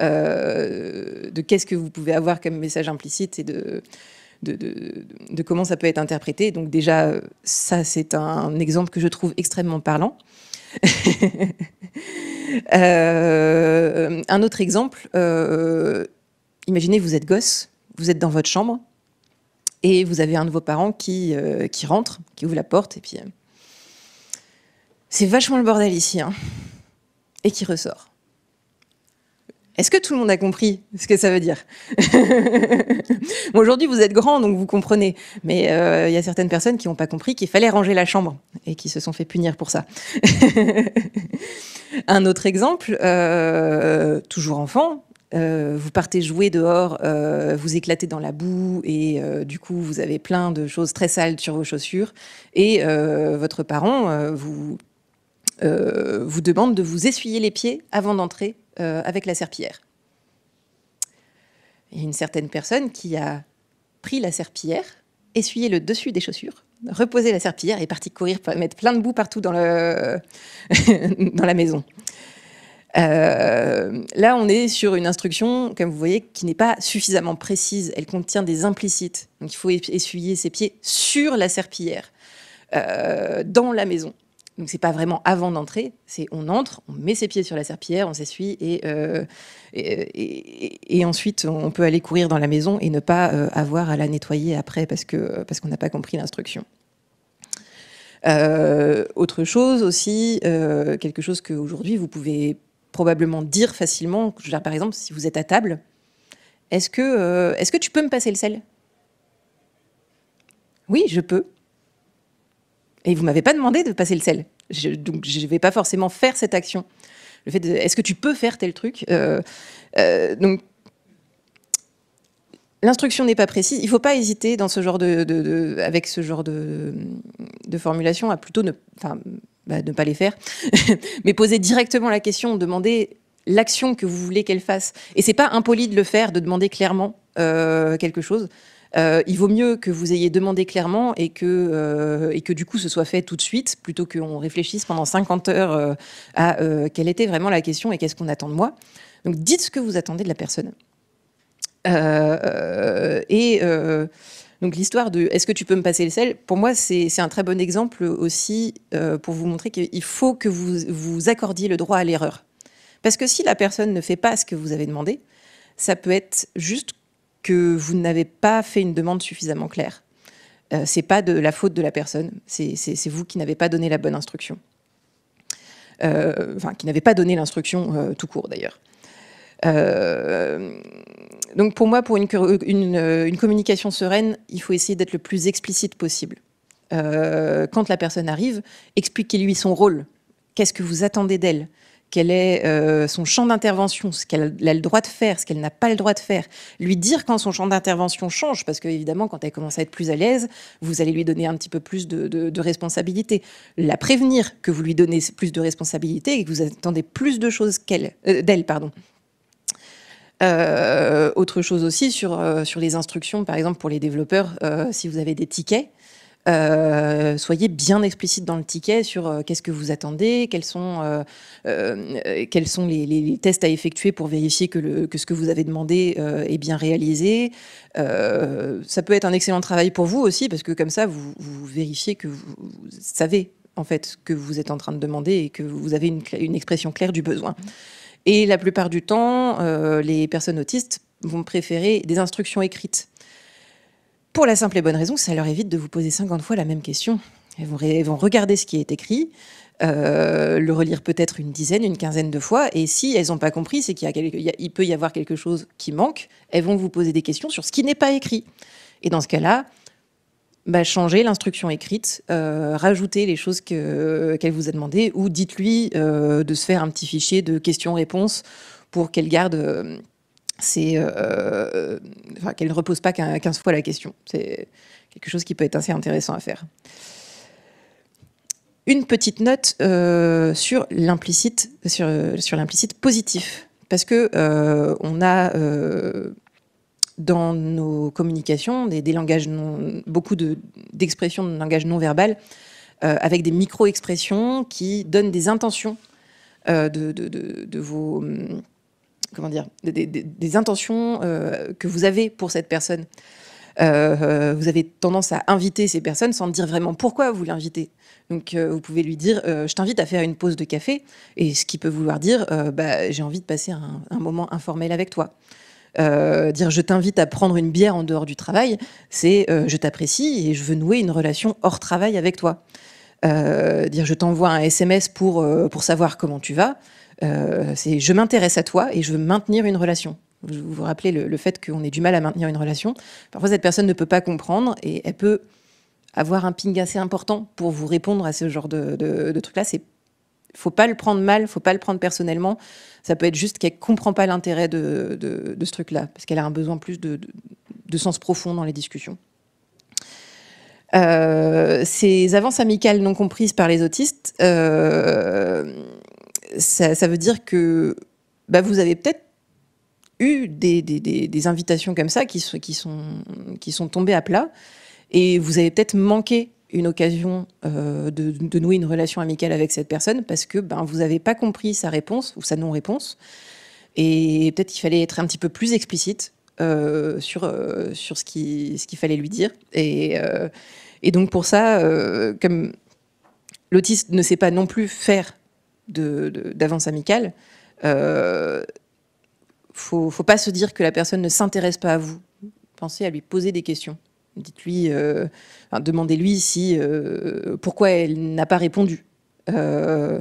euh, de qu'est-ce que vous pouvez avoir comme message implicite et de, de, comment ça peut être interprété. Donc déjà, ça c'est un exemple que je trouve extrêmement parlant. *laughs* Euh, un autre exemple, euh, imaginez vous êtes gosse, vous êtes dans votre chambre et vous avez un de vos parents qui, qui rentre, qui ouvre la porte et puis c'est vachement le bordel ici, hein. et qui ressort. Est-ce que tout le monde a compris ce que ça veut dire? *laughs* Aujourd'hui, vous êtes grand, donc vous comprenez. Mais euh, il y a certaines personnes qui n'ont pas compris qu'il fallait ranger la chambre et qui se sont fait punir pour ça. *laughs* Un autre exemple, euh, toujours enfant, euh, vous partez jouer dehors, vous éclatez dans la boue et du coup vous avez plein de choses très sales sur vos chaussures et votre parent vous euh, vous demande de vous essuyer les pieds avant d'entrer euh, avec la serpillière. Il y a une certaine personne qui a pris la serpillière, essuyé le dessus des chaussures, reposé la serpillière et est parti courir, mettre plein de boue partout dans, le *laughs* dans la maison. Euh, là, on est sur une instruction, comme vous voyez, qui n'est pas suffisamment précise. Elle contient des implicites. Donc, il faut essuyer ses pieds sur la serpillière, dans la maison. Donc c'est pas vraiment avant d'entrer, c'est on entre, on met ses pieds sur la serpillière, on s'essuie et, euh, ensuite on peut aller courir dans la maison et ne pas euh, avoir à la nettoyer après parce parce qu'on n'a pas compris l'instruction. Euh, autre chose aussi, quelque chose qu'aujourd'hui vous pouvez probablement dire facilement. Par exemple, si vous êtes à table, est-ce que est-ce que tu peux me passer le sel? Oui, je peux. Et vous m'avez pas demandé de passer le sel. donc je ne vais pas forcément faire cette action. Le fait est-ce que tu peux faire tel truc euh, euh, Donc l'instruction n'est pas précise. Il ne faut pas hésiter dans ce genre de, avec ce genre de, formulation à plutôt ne, bah, pas les faire, *laughs* mais poser directement la question, demander l'action que vous voulez qu'elle fasse. Et c'est pas impoli de le faire, de demander clairement euh, quelque chose. Euh, il vaut mieux que vous ayez demandé clairement et que, euh, et que du coup ce soit fait tout de suite, plutôt qu'on réfléchisse pendant 50 heures euh, à quelle était vraiment la question et qu'est-ce qu'on attend de moi. Donc dites ce que vous attendez de la personne. et donc l'histoire de est-ce que tu peux me passer le sel, pour moi c'est un très bon exemple aussi pour vous montrer qu'il faut que vous vous accordiez le droit à l'erreur. Parce que si la personne ne fait pas ce que vous avez demandé, ça peut être juste que vous n'avez pas fait une demande suffisamment claire. Euh, c'est pas de la faute de la personne, c'est vous qui n'avez pas donné la bonne instruction. Euh, enfin, qui n'avez pas donné l'instruction euh, tout court d'ailleurs. donc pour moi, pour une, communication sereine, il faut essayer d'être le plus explicite possible. quand la personne arrive, expliquez-lui son rôle. Qu'est-ce que vous attendez d'elle? Quel est euh, son champ d'intervention, ce qu'elle a le droit de faire, ce qu'elle n'a pas le droit de faire. Lui dire quand son champ d'intervention change, parce qu'évidemment, quand elle commence à être plus à l'aise, vous allez lui donner un petit peu plus de, responsabilité. La prévenir que vous lui donnez plus de responsabilité et que vous attendez plus de choses qu'elle, euh, d'elle, pardon. Euh, autre chose aussi sur les instructions, par exemple pour les développeurs, si vous avez des tickets, euh, soyez bien explicite dans le ticket sur euh, qu'est-ce que vous attendez, quels sont, euh, quels sont les, tests à effectuer pour vérifier que, ce que vous avez demandé est bien réalisé. ça peut être un excellent travail pour vous aussi, parce que comme ça, vous, vérifiez que vous, savez en fait que vous êtes en train de demander et que vous avez une expression claire du besoin. Et la plupart du temps, les personnes autistes vont préférer des instructions écrites pour la simple et bonne raison que ça leur évite de vous poser 50 fois la même question. Elles vont, regarder ce qui est écrit, le relire peut-être une dizaine, une quinzaine de fois. Et si elles n'ont pas compris, c'est qu'il peut y avoir quelque chose qui manque. Elles vont vous poser des questions sur ce qui n'est pas écrit. Et dans ce cas-là, bah, changer l'instruction écrite, euh, rajouter les choses qu'elle vous a demandé, ou dites-lui euh, de se faire un petit fichier de questions-réponses pour qu'elle garde euh, qu'elle ne repose pas 15 fois la question. C'est quelque chose qui peut être assez intéressant à faire. Une petite note sur l'implicite sur, positif, parce que on a dans nos communications, des, langages beaucoup d'expressions de, langage non verbal, euh, avec des micro-expressions qui donnent des intentions euh, de, vos. Comment dire Des, intentions euh, que vous avez pour cette personne. vous avez tendance à inviter ces personnes sans dire vraiment pourquoi vous l'invitez. Donc, vous pouvez lui dire Je t'invite à faire une pause de café, et ce qui peut vouloir dire bah, J'ai envie de passer un, un moment informel avec toi. Euh, dire je t'invite à prendre une bière en dehors du travail, c'est euh, je t'apprécie et je veux nouer une relation hors travail avec toi. Euh, dire je t'envoie un SMS pour, pour savoir comment tu vas, c'est je m'intéresse à toi et je veux maintenir une relation. Vous vous rappelez le, fait qu'on ait du mal à maintenir une relation. Parfois, cette personne ne peut pas comprendre et elle peut avoir un ping assez important pour vous répondre à ce genre de, trucs-là. C'est faut pas le prendre mal, faut pas le prendre personnellement. Ça peut être juste qu'elle comprend pas l'intérêt de, ce truc-là, parce qu'elle a un besoin plus de, sens profond dans les discussions. Euh, ces avances amicales non comprises par les autistes, euh, ça, veut dire que bah, vous avez peut-être eu des, invitations comme ça qui, sont, tombées à plat, et vous avez peut-être manqué une occasion euh, de, nouer une relation amicale avec cette personne parce que ben, vous n'avez pas compris sa réponse ou sa non-réponse. Et peut-être qu'il fallait être un petit peu plus explicite euh, sur, euh, sur ce qu'il ce qu'il fallait lui dire. Et, et donc pour ça, comme l'autiste ne sait pas non plus faire d'avance amicale, il faut, faut pas se dire que la personne ne s'intéresse pas à vous. Pensez à lui poser des questions. Dites-lui, euh, demandez-lui si euh, pourquoi elle n'a pas répondu, euh,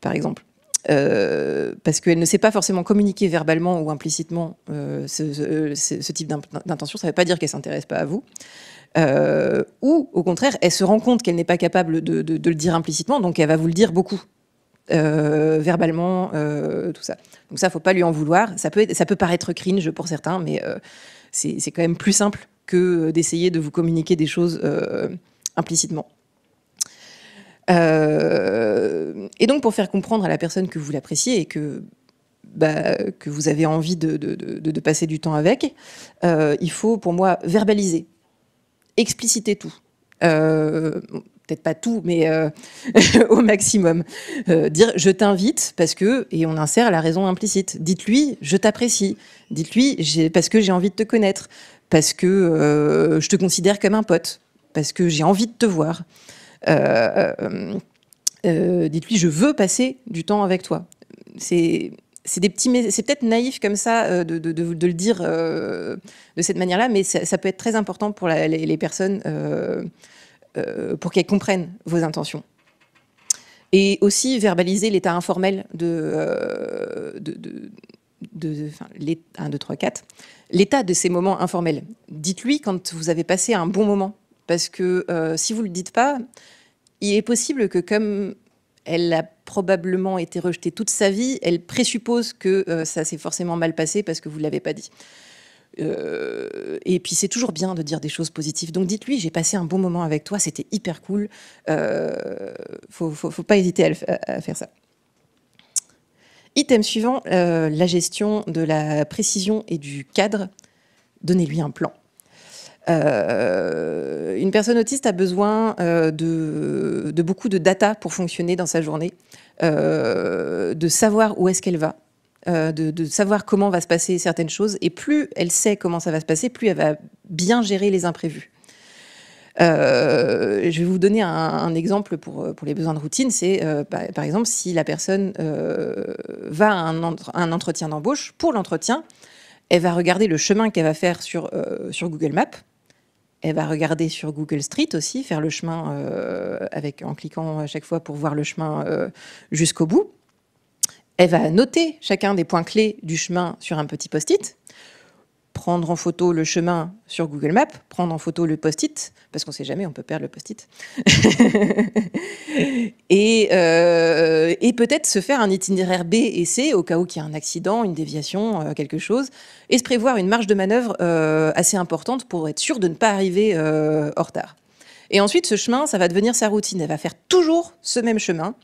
par exemple. parce qu'elle ne sait pas forcément communiquer verbalement ou implicitement ce, type d'intention. Ça ne veut pas dire qu'elle s'intéresse pas à vous. ou au contraire, elle se rend compte qu'elle n'est pas capable de, le dire implicitement, donc elle va vous le dire beaucoup. Verbalement, tout ça. Donc ça, faut pas lui en vouloir. Ça peut, paraître cringe pour certains, mais c'est quand même plus simple que d'essayer de vous communiquer des choses euh, implicitement. Euh, et donc, pour faire comprendre à la personne que vous l'appréciez et que, bah, vous avez envie de, passer du temps avec, euh, il faut, pour moi, verbaliser, expliciter tout. Peut-être pas tout, mais *laughs* au maximum. dire je t'invite parce que, et on insère la raison implicite. Dites-lui je t'apprécie. Dites-lui parce que j'ai envie de te connaître parce que euh, je te considère comme un pote, parce que j'ai envie de te voir. Euh, euh, dites-lui, je veux passer du temps avec toi. C'est c'est des petits, c'est peut-être naïf comme ça de, de, de, le dire de cette manière-là, mais ça, peut être très important pour les, personnes pour qu'elles comprennent vos intentions. Et aussi verbaliser l'état informel de, de, de, enfin, les 1, 2, 3, 4, l'état de ces moments informels. Dites-lui quand vous avez passé un bon moment. Parce que euh, si vous ne le dites pas, il est possible que comme elle a probablement été rejetée toute sa vie, elle présuppose que euh, ça s'est forcément mal passé parce que vous ne l'avez pas dit. Euh, et puis c'est toujours bien de dire des choses positives. Donc dites-lui, j'ai passé un bon moment avec toi, c'était hyper cool. Euh, faut, faut, pas hésiter à faire ça. Item suivant, euh, la gestion de la précision et du cadre. Donnez-lui un plan. Euh, une personne autiste a besoin de, beaucoup de data pour fonctionner dans sa journée, de savoir où est-ce qu'elle va, de, de, savoir comment va se passer certaines choses. Et plus elle sait comment ça va se passer, plus elle va bien gérer les imprévus. Euh, je vais vous donner un, exemple pour, pour, les besoins de routine. C'est euh, par, exemple si la personne euh, va à un, entretien d'embauche. Pour l'entretien, elle va regarder le chemin qu'elle va faire sur, sur Google Maps. Elle va regarder sur Google Street aussi, faire le chemin avec, en cliquant à chaque fois pour voir le chemin jusqu'au bout. Elle va noter chacun des points clés du chemin sur un petit post-it prendre en photo le chemin sur Google Maps, prendre en photo le post-it, parce qu'on ne sait jamais, on peut perdre le post-it, *laughs* et, euh, et peut-être se faire un itinéraire B et C au cas où il y a un accident, une déviation, euh, quelque chose, et se prévoir une marge de manœuvre euh, assez importante pour être sûr de ne pas arriver en retard. Et ensuite, ce chemin, ça va devenir sa routine. Elle va faire toujours ce même chemin.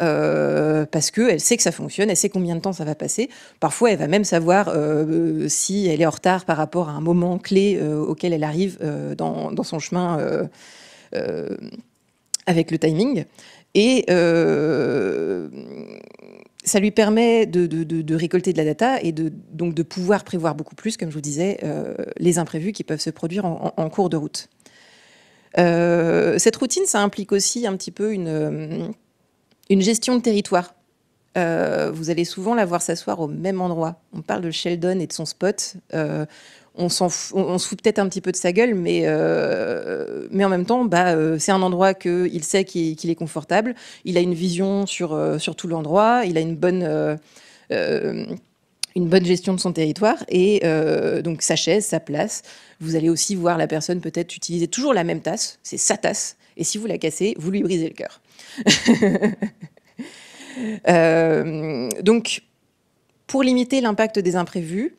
Euh, parce qu'elle sait que ça fonctionne, elle sait combien de temps ça va passer. Parfois, elle va même savoir euh, si elle est en retard par rapport à un moment clé euh, auquel elle arrive dans, son chemin avec le timing. Et ça lui permet de, récolter de la data et de, donc de pouvoir prévoir beaucoup plus, comme je vous disais, les imprévus qui peuvent se produire en cours de route. cette routine, ça implique aussi un petit peu une une gestion de territoire. Euh, vous allez souvent la voir s'asseoir au même endroit. On parle de Sheldon et de son spot. Euh, on, se fout peut-être un petit peu de sa gueule, mais, euh, en même temps, bah, c'est un endroit qu'il sait qu'il est confortable. Il a une vision sur, sur tout l'endroit. Il a une bonne, une bonne gestion de son territoire. Et donc, sa chaise, sa place. Vous allez aussi voir la personne peut-être utiliser toujours la même tasse. C'est sa tasse. Et si vous la cassez, vous lui brisez le cœur. *laughs* Euh, donc, pour limiter l'impact des imprévus,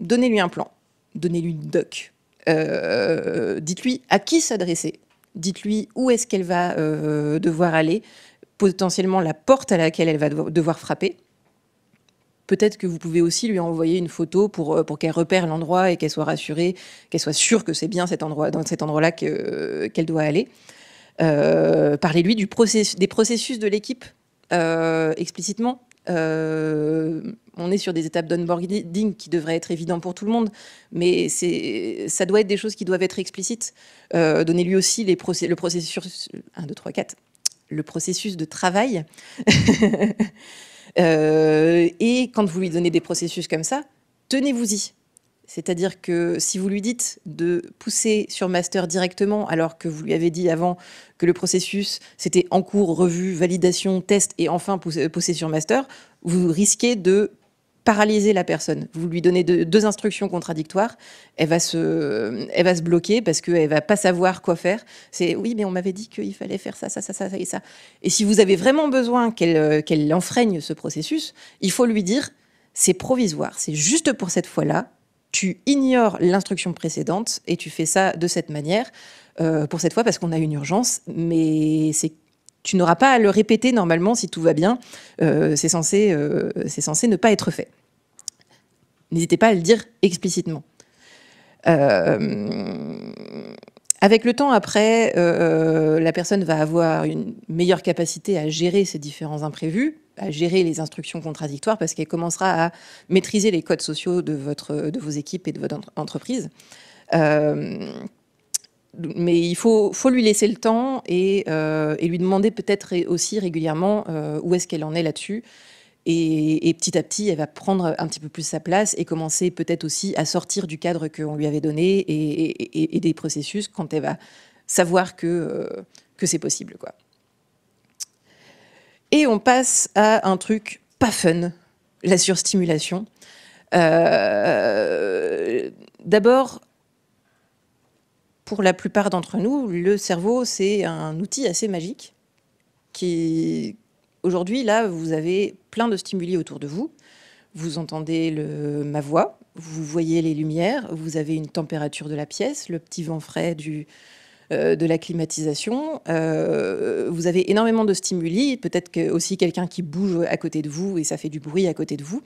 donnez-lui un plan, donnez-lui une doc. Euh, dites-lui à qui s'adresser, dites-lui où est-ce qu'elle va euh, devoir aller, potentiellement la porte à laquelle elle va devoir frapper. Peut-être que vous pouvez aussi lui envoyer une photo pour, qu'elle repère l'endroit et qu'elle soit rassurée, qu'elle soit sûre que c'est bien cet endroit, dans cet endroit-là qu'elle doit aller. Euh, parlez-lui des processus de l'équipe euh, explicitement. Euh, on est sur des étapes d'onboarding qui devraient être évidents pour tout le monde, mais ça doit être des choses qui doivent être explicites. Donnez-lui aussi le processus 1, 2, 3, 4, le processus de travail. *laughs* et quand vous lui donnez des processus comme ça, tenez-vous-y. C'est-à-dire que si vous lui dites de pousser sur master directement, alors que vous lui avez dit avant que le processus, c'était en cours, revue, validation, test, et enfin pousser, sur master, vous risquez de paralyser la personne. Vous lui donnez deux instructions contradictoires, elle va se, elle va se bloquer parce qu'elle va pas savoir quoi faire. C'est oui, mais on m'avait dit qu'il fallait faire ça, ça, ça, ça et ça. Et si vous avez vraiment besoin qu'elle qu'elle enfreigne ce processus, il faut lui dire c'est provisoire, c'est juste pour cette fois-là tu ignores l'instruction précédente et tu fais ça de cette manière, euh, pour cette fois parce qu'on a une urgence, mais tu n'auras pas à le répéter normalement si tout va bien. Euh, c'est censé, euh, c'est censé ne pas être fait. N'hésitez pas à le dire explicitement. avec le temps, après, la personne va avoir une meilleure capacité à gérer ces différents imprévus, à gérer les instructions contradictoires parce qu'elle commencera à maîtriser les codes sociaux de, votre, de vos équipes et de votre entreprise. Euh, mais il faut, faut, lui laisser le temps et, euh, lui demander peut-être aussi régulièrement euh, où est-ce qu'elle en est là-dessus. Et, petit à petit, elle va prendre un petit peu plus sa place et commencer peut-être aussi à sortir du cadre qu'on lui avait donné et, et, des processus quand elle va savoir que, que c'est possible. Quoi. Et on passe à un truc pas fun, la surstimulation. Euh, d'abord, pour la plupart d'entre nous, le cerveau, c'est un outil assez magique qui, aujourd'hui, là, vous avez plein de stimuli autour de vous. Vous entendez ma voix, vous voyez les lumières, vous avez une température de la pièce, le petit vent frais du, de la climatisation. Euh, vous avez énormément de stimuli, peut-être aussi quelqu'un qui bouge à côté de vous et ça fait du bruit à côté de vous.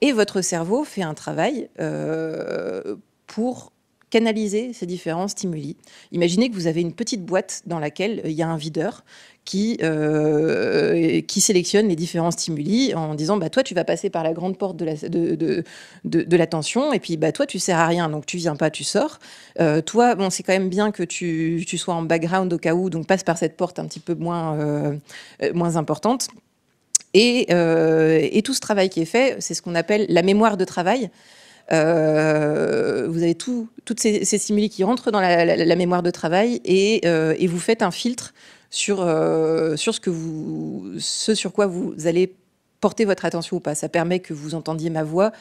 Et votre cerveau fait un travail euh, pour canaliser ces différents stimuli. Imaginez que vous avez une petite boîte dans laquelle il y a un videur qui, euh, qui sélectionne les différents stimuli en disant bah, toi, tu vas passer par la grande porte de l'attention la, de, de, et puis bah, toi, tu sers à rien, donc tu viens pas, tu sors. Euh, toi, bon, c'est quand même bien que tu, tu, sois en background au cas où, donc passe par cette porte un petit peu moins, euh, moins importante. Et, et, tout ce travail qui est fait, c'est ce qu'on appelle la mémoire de travail. Vous avez tout, toutes ces, stimuli qui rentrent dans la, mémoire de travail et, et, vous faites un filtre sur, sur ce, sur quoi vous allez porter votre attention ou pas. Ça permet que vous entendiez ma voix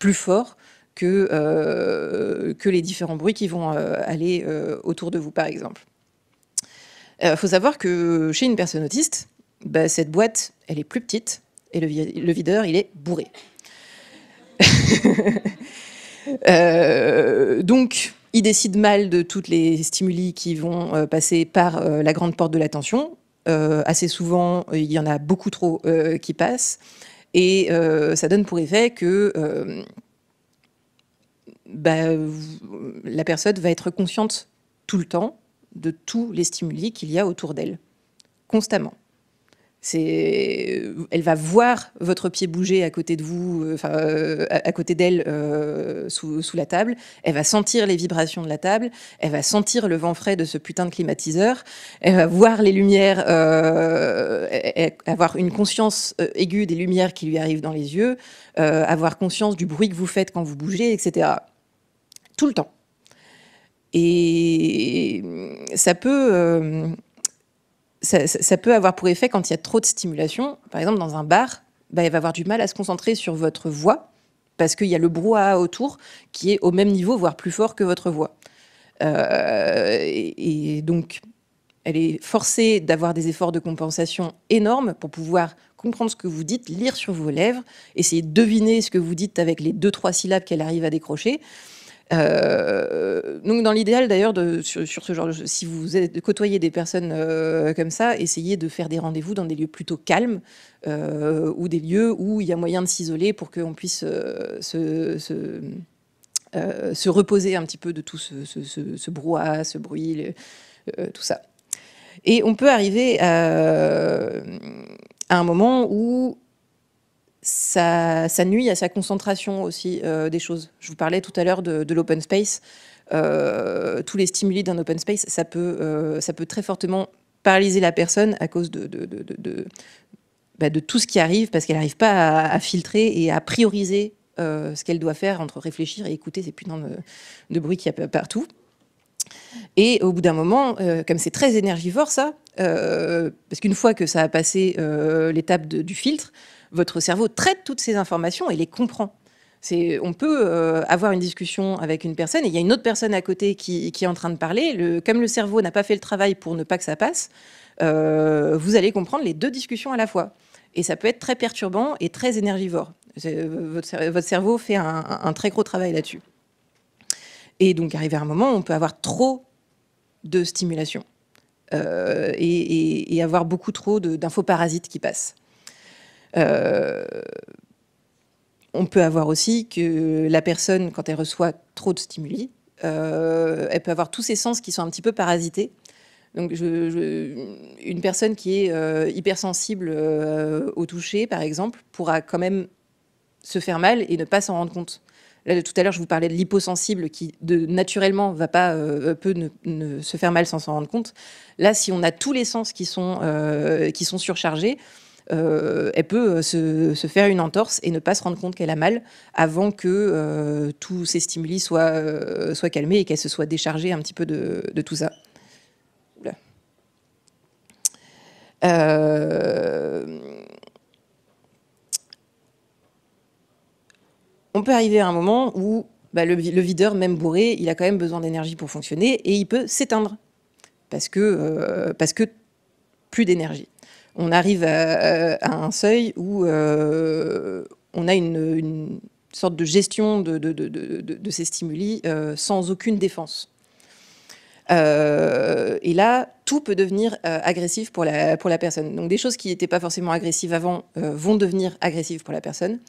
plus fort que, euh, les différents bruits qui vont euh, aller euh, autour de vous, par exemple. Il faut savoir que chez une personne autiste, bah, cette boîte, elle est plus petite et le, le videur, il est bourré. *laughs* donc, il décide mal de toutes les stimuli qui vont passer par la grande porte de l'attention. assez souvent, il y en a beaucoup trop qui passent. Et ça donne pour effet que bah, la personne va être consciente tout le temps de tous les stimuli qu'il y a autour d'elle, constamment. Elle va voir votre pied bouger à côté de vous, euh, euh, à, côté d'elle euh, sous, la table. Elle va sentir les vibrations de la table. Elle va sentir le vent frais de ce putain de climatiseur. Elle va voir les lumières, avoir une conscience aiguë des lumières qui lui arrivent dans les yeux, avoir conscience du bruit que vous faites quand vous bougez, etc tout le temps. Et ça peut, ça, peut avoir pour effet, quand il y a trop de stimulation, par exemple dans un bar, bah, elle va avoir du mal à se concentrer sur votre voix, parce qu'il y a le brouhaha autour qui est au même niveau, voire plus fort que votre voix. Euh, et, donc, elle est forcée d'avoir des efforts de compensation énormes pour pouvoir comprendre ce que vous dites, lire sur vos lèvres, essayer de deviner ce que vous dites avec les deux, trois syllabes qu'elle arrive à décrocher. Euh, donc dans l'idéal d'ailleurs sur, ce genre, si vous côtoyez des personnes euh, comme ça, essayez de faire des rendez-vous dans des lieux plutôt calmes euh, ou des lieux où il y a moyen de s'isoler pour qu'on puisse se, se, reposer un petit peu de tout ce, ce, ce brouhaha, ce bruit, tout ça. Et on peut arriver à un moment où ça, nuit à sa concentration aussi euh, des choses. Je vous parlais tout à l'heure de, l'open space. Euh, tous les stimuli d'un open space, ça peut, euh, ça peut très fortement paralyser la personne à cause de, bah, tout ce qui arrive, parce qu'elle n'arrive pas à, filtrer et à prioriser ce qu'elle doit faire entre réfléchir et écouter ces putains de, bruit qu'il y a partout. Et au bout d'un moment, comme c'est très énergivore ça, parce qu'une fois que ça a passé l'étape du filtre, votre cerveau traite toutes ces informations et les comprend. On peut euh, avoir une discussion avec une personne et il y a une autre personne à côté qui, est en train de parler. Le, comme le cerveau n'a pas fait le travail pour ne pas que ça passe, euh, vous allez comprendre les deux discussions à la fois. Et ça peut être très perturbant et très énergivore. Votre, votre, cerveau fait un, très gros travail là-dessus. Et donc, arrivé à un moment, on peut avoir trop de stimulation euh, et, et, avoir beaucoup trop d'infos parasites qui passent. Euh, on peut avoir aussi que la personne, quand elle reçoit trop de stimuli, euh, elle peut avoir tous ses sens qui sont un petit peu parasités. Donc, une personne qui est euh, hypersensible au toucher, par exemple, pourra quand même se faire mal et ne pas s'en rendre compte. Là, tout à l'heure, je vous parlais de l'hyposensible qui, de, naturellement, va pas, peut ne, se faire mal sans s'en rendre compte. Là, si on a tous les sens qui sont, surchargés, euh, elle peut euh, se, faire une entorse et ne pas se rendre compte qu'elle a mal avant que euh, tous ces stimuli soient, calmés et qu'elle se soit déchargée un petit peu de, tout ça. on peut arriver à un moment où bah, le, videur, même bourré, il a quand même besoin d'énergie pour fonctionner et il peut s'éteindre parce que plus d'énergie on arrive à, un seuil où euh, on a une, sorte de gestion de, ces stimuli euh, sans aucune défense. Euh, et là, tout peut devenir agressif pour la, personne. Donc des choses qui n'étaient pas forcément agressives avant vont devenir agressives pour la personne.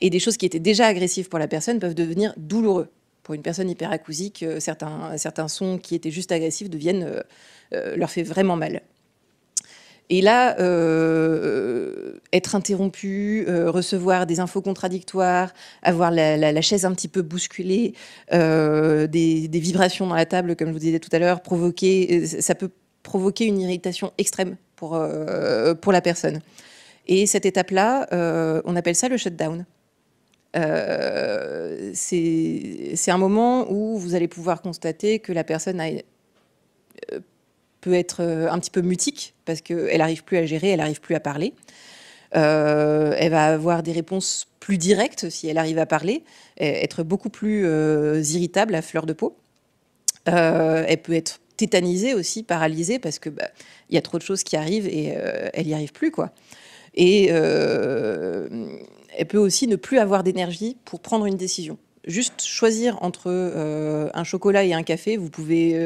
Et des choses qui étaient déjà agressives pour la personne peuvent devenir douloureux. Pour une personne hyperacousique, certains, certains sons qui étaient juste agressifs deviennent, leur fait vraiment mal. Et là, euh, être interrompu, euh, recevoir des infos contradictoires, avoir la, chaise un petit peu bousculée, euh, des, vibrations dans la table, comme je vous disais tout à l'heure, provoquer, ça peut provoquer une irritation extrême pour, pour la personne. Et cette étape-là, on appelle ça le shutdown. c'est un moment où vous allez pouvoir constater que la personne a, peut être un petit peu mutique parce qu'elle n'arrive plus à gérer, elle n'arrive plus à parler. elle va avoir des réponses plus directes si elle arrive à parler, être beaucoup plus irritable à fleur de peau. elle peut être tétanisée aussi, paralysée, parce que bah, il y a trop de choses qui arrivent et euh, elle n'y arrive plus, quoi. Et euh, elle peut aussi ne plus avoir d'énergie pour prendre une décision. Juste choisir entre euh, un chocolat et un café, vous pouvez,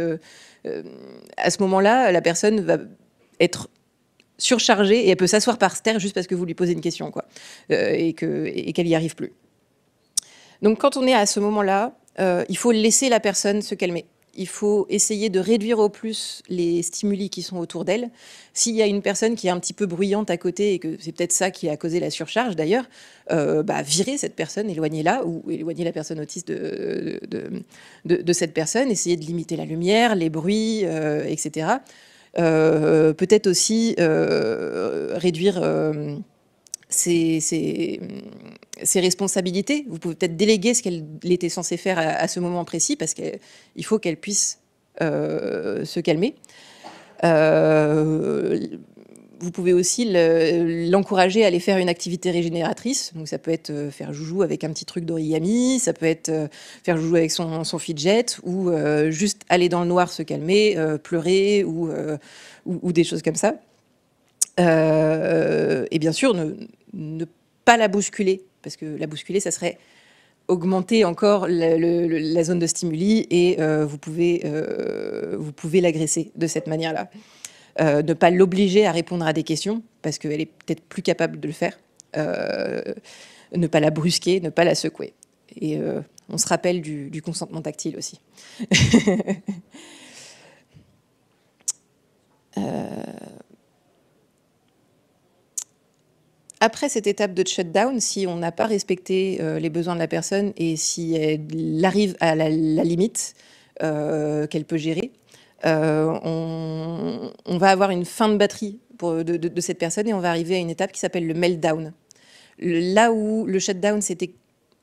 à ce moment-là, la personne va être surchargée et elle peut s'asseoir par terre juste parce que vous lui posez une question, quoi, et qu'elle n'y arrive plus. Donc, quand on est à ce moment-là, il faut laisser la personne se calmer il faut essayer de réduire au plus les stimuli qui sont autour d'elle. S'il y a une personne qui est un petit peu bruyante à côté et que c'est peut-être ça qui a causé la surcharge d'ailleurs, euh, bah, virer cette personne, éloigner-la ou éloigner la personne autiste de, cette personne, essayer de limiter la lumière, les bruits, euh, etc. Euh, peut-être aussi réduire ses, responsabilités. Vous pouvez peut-être déléguer ce qu'elle était censée faire à, ce moment précis parce qu'il faut qu'elle puisse euh, se calmer. Euh, vous pouvez aussi l'encourager à aller faire une activité régénératrice. Donc ça peut être euh, faire joujou avec un petit truc d'origami, ça peut être faire joujou avec son, son fidget, ou juste aller dans le noir se calmer, pleurer, ou, ou, des choses comme ça. et bien sûr, ne, ne pas la bousculer, parce que la bousculer, ça serait augmenter encore la, zone de stimuli et euh, vous pouvez, euh, vous pouvez l'agresser de cette manière-là. Euh, ne pas l'obliger à répondre à des questions, parce qu'elle est peut-être plus capable de le faire. ne pas la brusquer, ne pas la secouer. Et on se rappelle du consentement tactile aussi. *laughs* Après cette étape de shutdown, si on n'a pas respecté euh, les besoins de la personne et si elle arrive à la, limite euh, qu'elle peut gérer, euh, on, va avoir une fin de batterie de, cette personne et on va arriver à une étape qui s'appelle le meltdown. là où le shutdown, c'était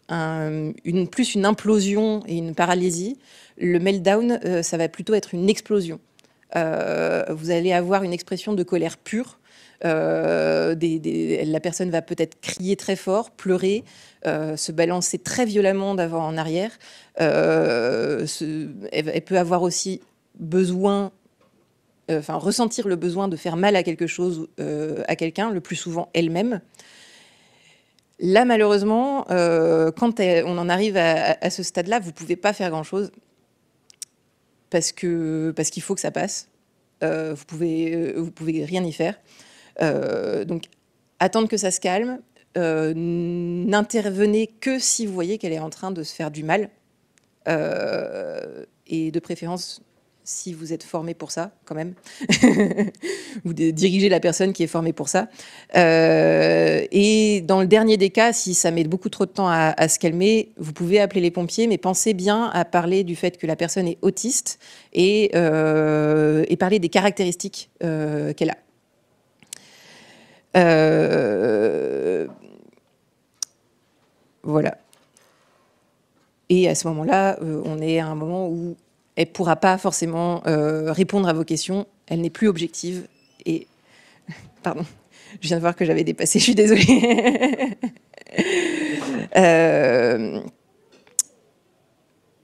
plus une implosion et une paralysie, le meltdown, ça va plutôt être une explosion. vous allez avoir une expression de colère pure euh, la personne va peut-être crier très fort, pleurer, euh, se balancer très violemment d'avant en arrière. Euh, elle, peut avoir aussi besoin, enfin ressentir le besoin de faire mal à quelque chose, à quelqu'un, le plus souvent elle-même. Là, malheureusement, quand on en arrive à, ce stade-là, vous ne pouvez pas faire grand-chose parce qu'il faut que ça passe. vous pouvez vous pouvez rien y faire. Euh, donc, attendre que ça se calme. Euh, n'intervenez que si vous voyez qu'elle est en train de se faire du mal. Euh, et de préférence, si vous êtes formé pour ça, quand même, *laughs* ou diriger la personne qui est formée pour ça. et dans le dernier des cas, si ça met beaucoup trop de temps à, se calmer, vous pouvez appeler les pompiers, mais pensez bien à parler du fait que la personne est autiste et parler des caractéristiques qu'elle a. Euh, voilà. Et à ce moment-là, euh, on est à un moment où elle ne pourra pas forcément euh, répondre à vos questions. Elle n'est plus objective. Et, *laughs* pardon, je viens de voir que j'avais dépassé, je suis désolée. *laughs*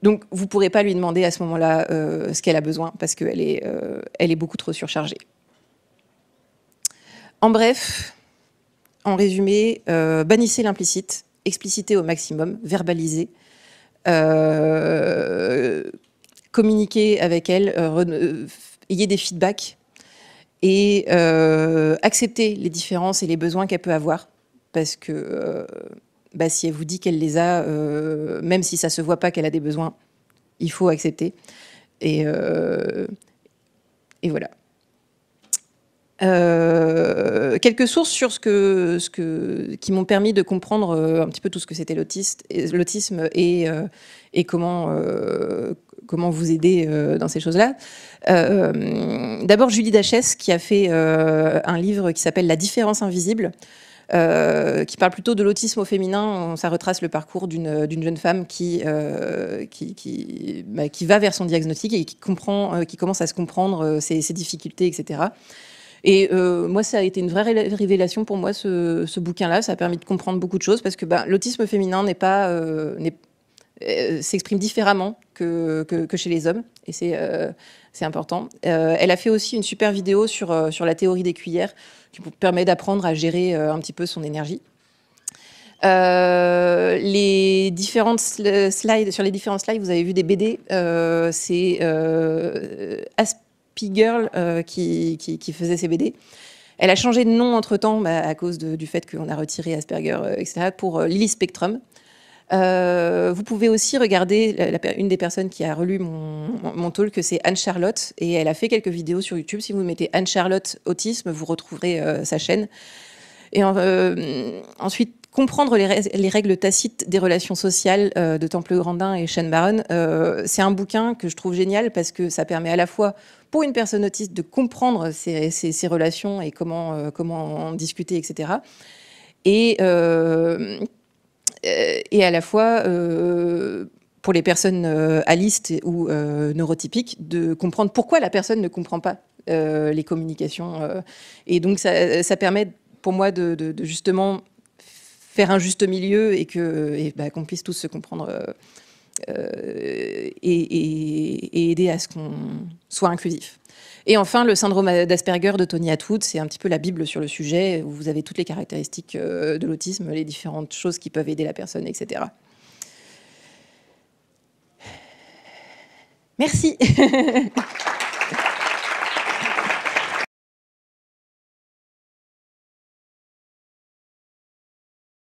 donc, vous ne pourrez pas lui demander à ce moment-là ce qu'elle a besoin parce qu'elle elle est beaucoup trop surchargée. En bref, en résumé, euh, bannissez l'implicite, explicitez au maximum, verbalisez, euh, communiquez avec elle, euh, ayez des feedbacks et acceptez les différences et les besoins qu'elle peut avoir. Parce que bah, si elle vous dit qu'elle les a, même si ça ne se voit pas qu'elle a des besoins, il faut accepter. Et, et voilà. Euh, quelques sources sur ce que, ce que, qui m'ont permis de comprendre euh, un petit peu tout ce que c'était l'autisme et, euh, et comment, comment vous aider dans ces choses-là. D'abord, Julie Dachès, qui a fait un livre qui s'appelle La différence invisible. qui parle plutôt de l'autisme au féminin. Ça retrace le parcours d'une jeune femme qui, qui, qui, bah, qui, va vers son diagnostic et qui, comprend, qui commence à se comprendre ses, ses difficultés, etc. Et euh, moi, ça a été une vraie révélation pour moi, ce, ce bouquin-là. Ça a permis de comprendre beaucoup de choses parce que ben, l'autisme féminin n'est pas, euh, euh, s'exprime différemment que, que, chez les hommes. Et c'est c'est important. elle a fait aussi une super vidéo sur, sur la théorie des cuillères qui permet d'apprendre à gérer un petit peu son énergie. Euh, les différentes slides, sur les différents slides, vous avez vu des BD. Euh, c'est euh, euh, qui, faisait ses BD. Elle a changé de nom entre-temps bah, à cause du fait qu'on a retiré Asperger, euh, etc., pour euh, Lily Spectrum. vous pouvez aussi regarder une des personnes qui a relu mon, mon talk, c'est Anne-Charlotte, et elle a fait quelques vidéos sur YouTube. Si vous mettez Anne-Charlotte Autisme, vous retrouverez sa chaîne. Et ensuite, comprendre les, règles tacites des relations sociales de Temple Grandin et Shane Baron, c'est un bouquin que je trouve génial parce que ça permet à la fois pour une personne autiste de comprendre ces, relations et comment, euh, en discuter, etc. Et, euh, à la fois, euh, pour les personnes alistes ou neurotypiques, de comprendre pourquoi la personne ne comprend pas les communications. et donc, ça, permet pour moi de, justement faire un juste milieu et que bah, qu'on puisse tous se comprendre euh, et, aider à ce qu'on soit inclusif. Et enfin, le syndrome d'Asperger de Tony Atwood, c'est un petit peu la Bible sur le sujet, où vous avez toutes les caractéristiques euh, de l'autisme, les différentes choses qui peuvent aider la personne, etc. Merci. *laughs*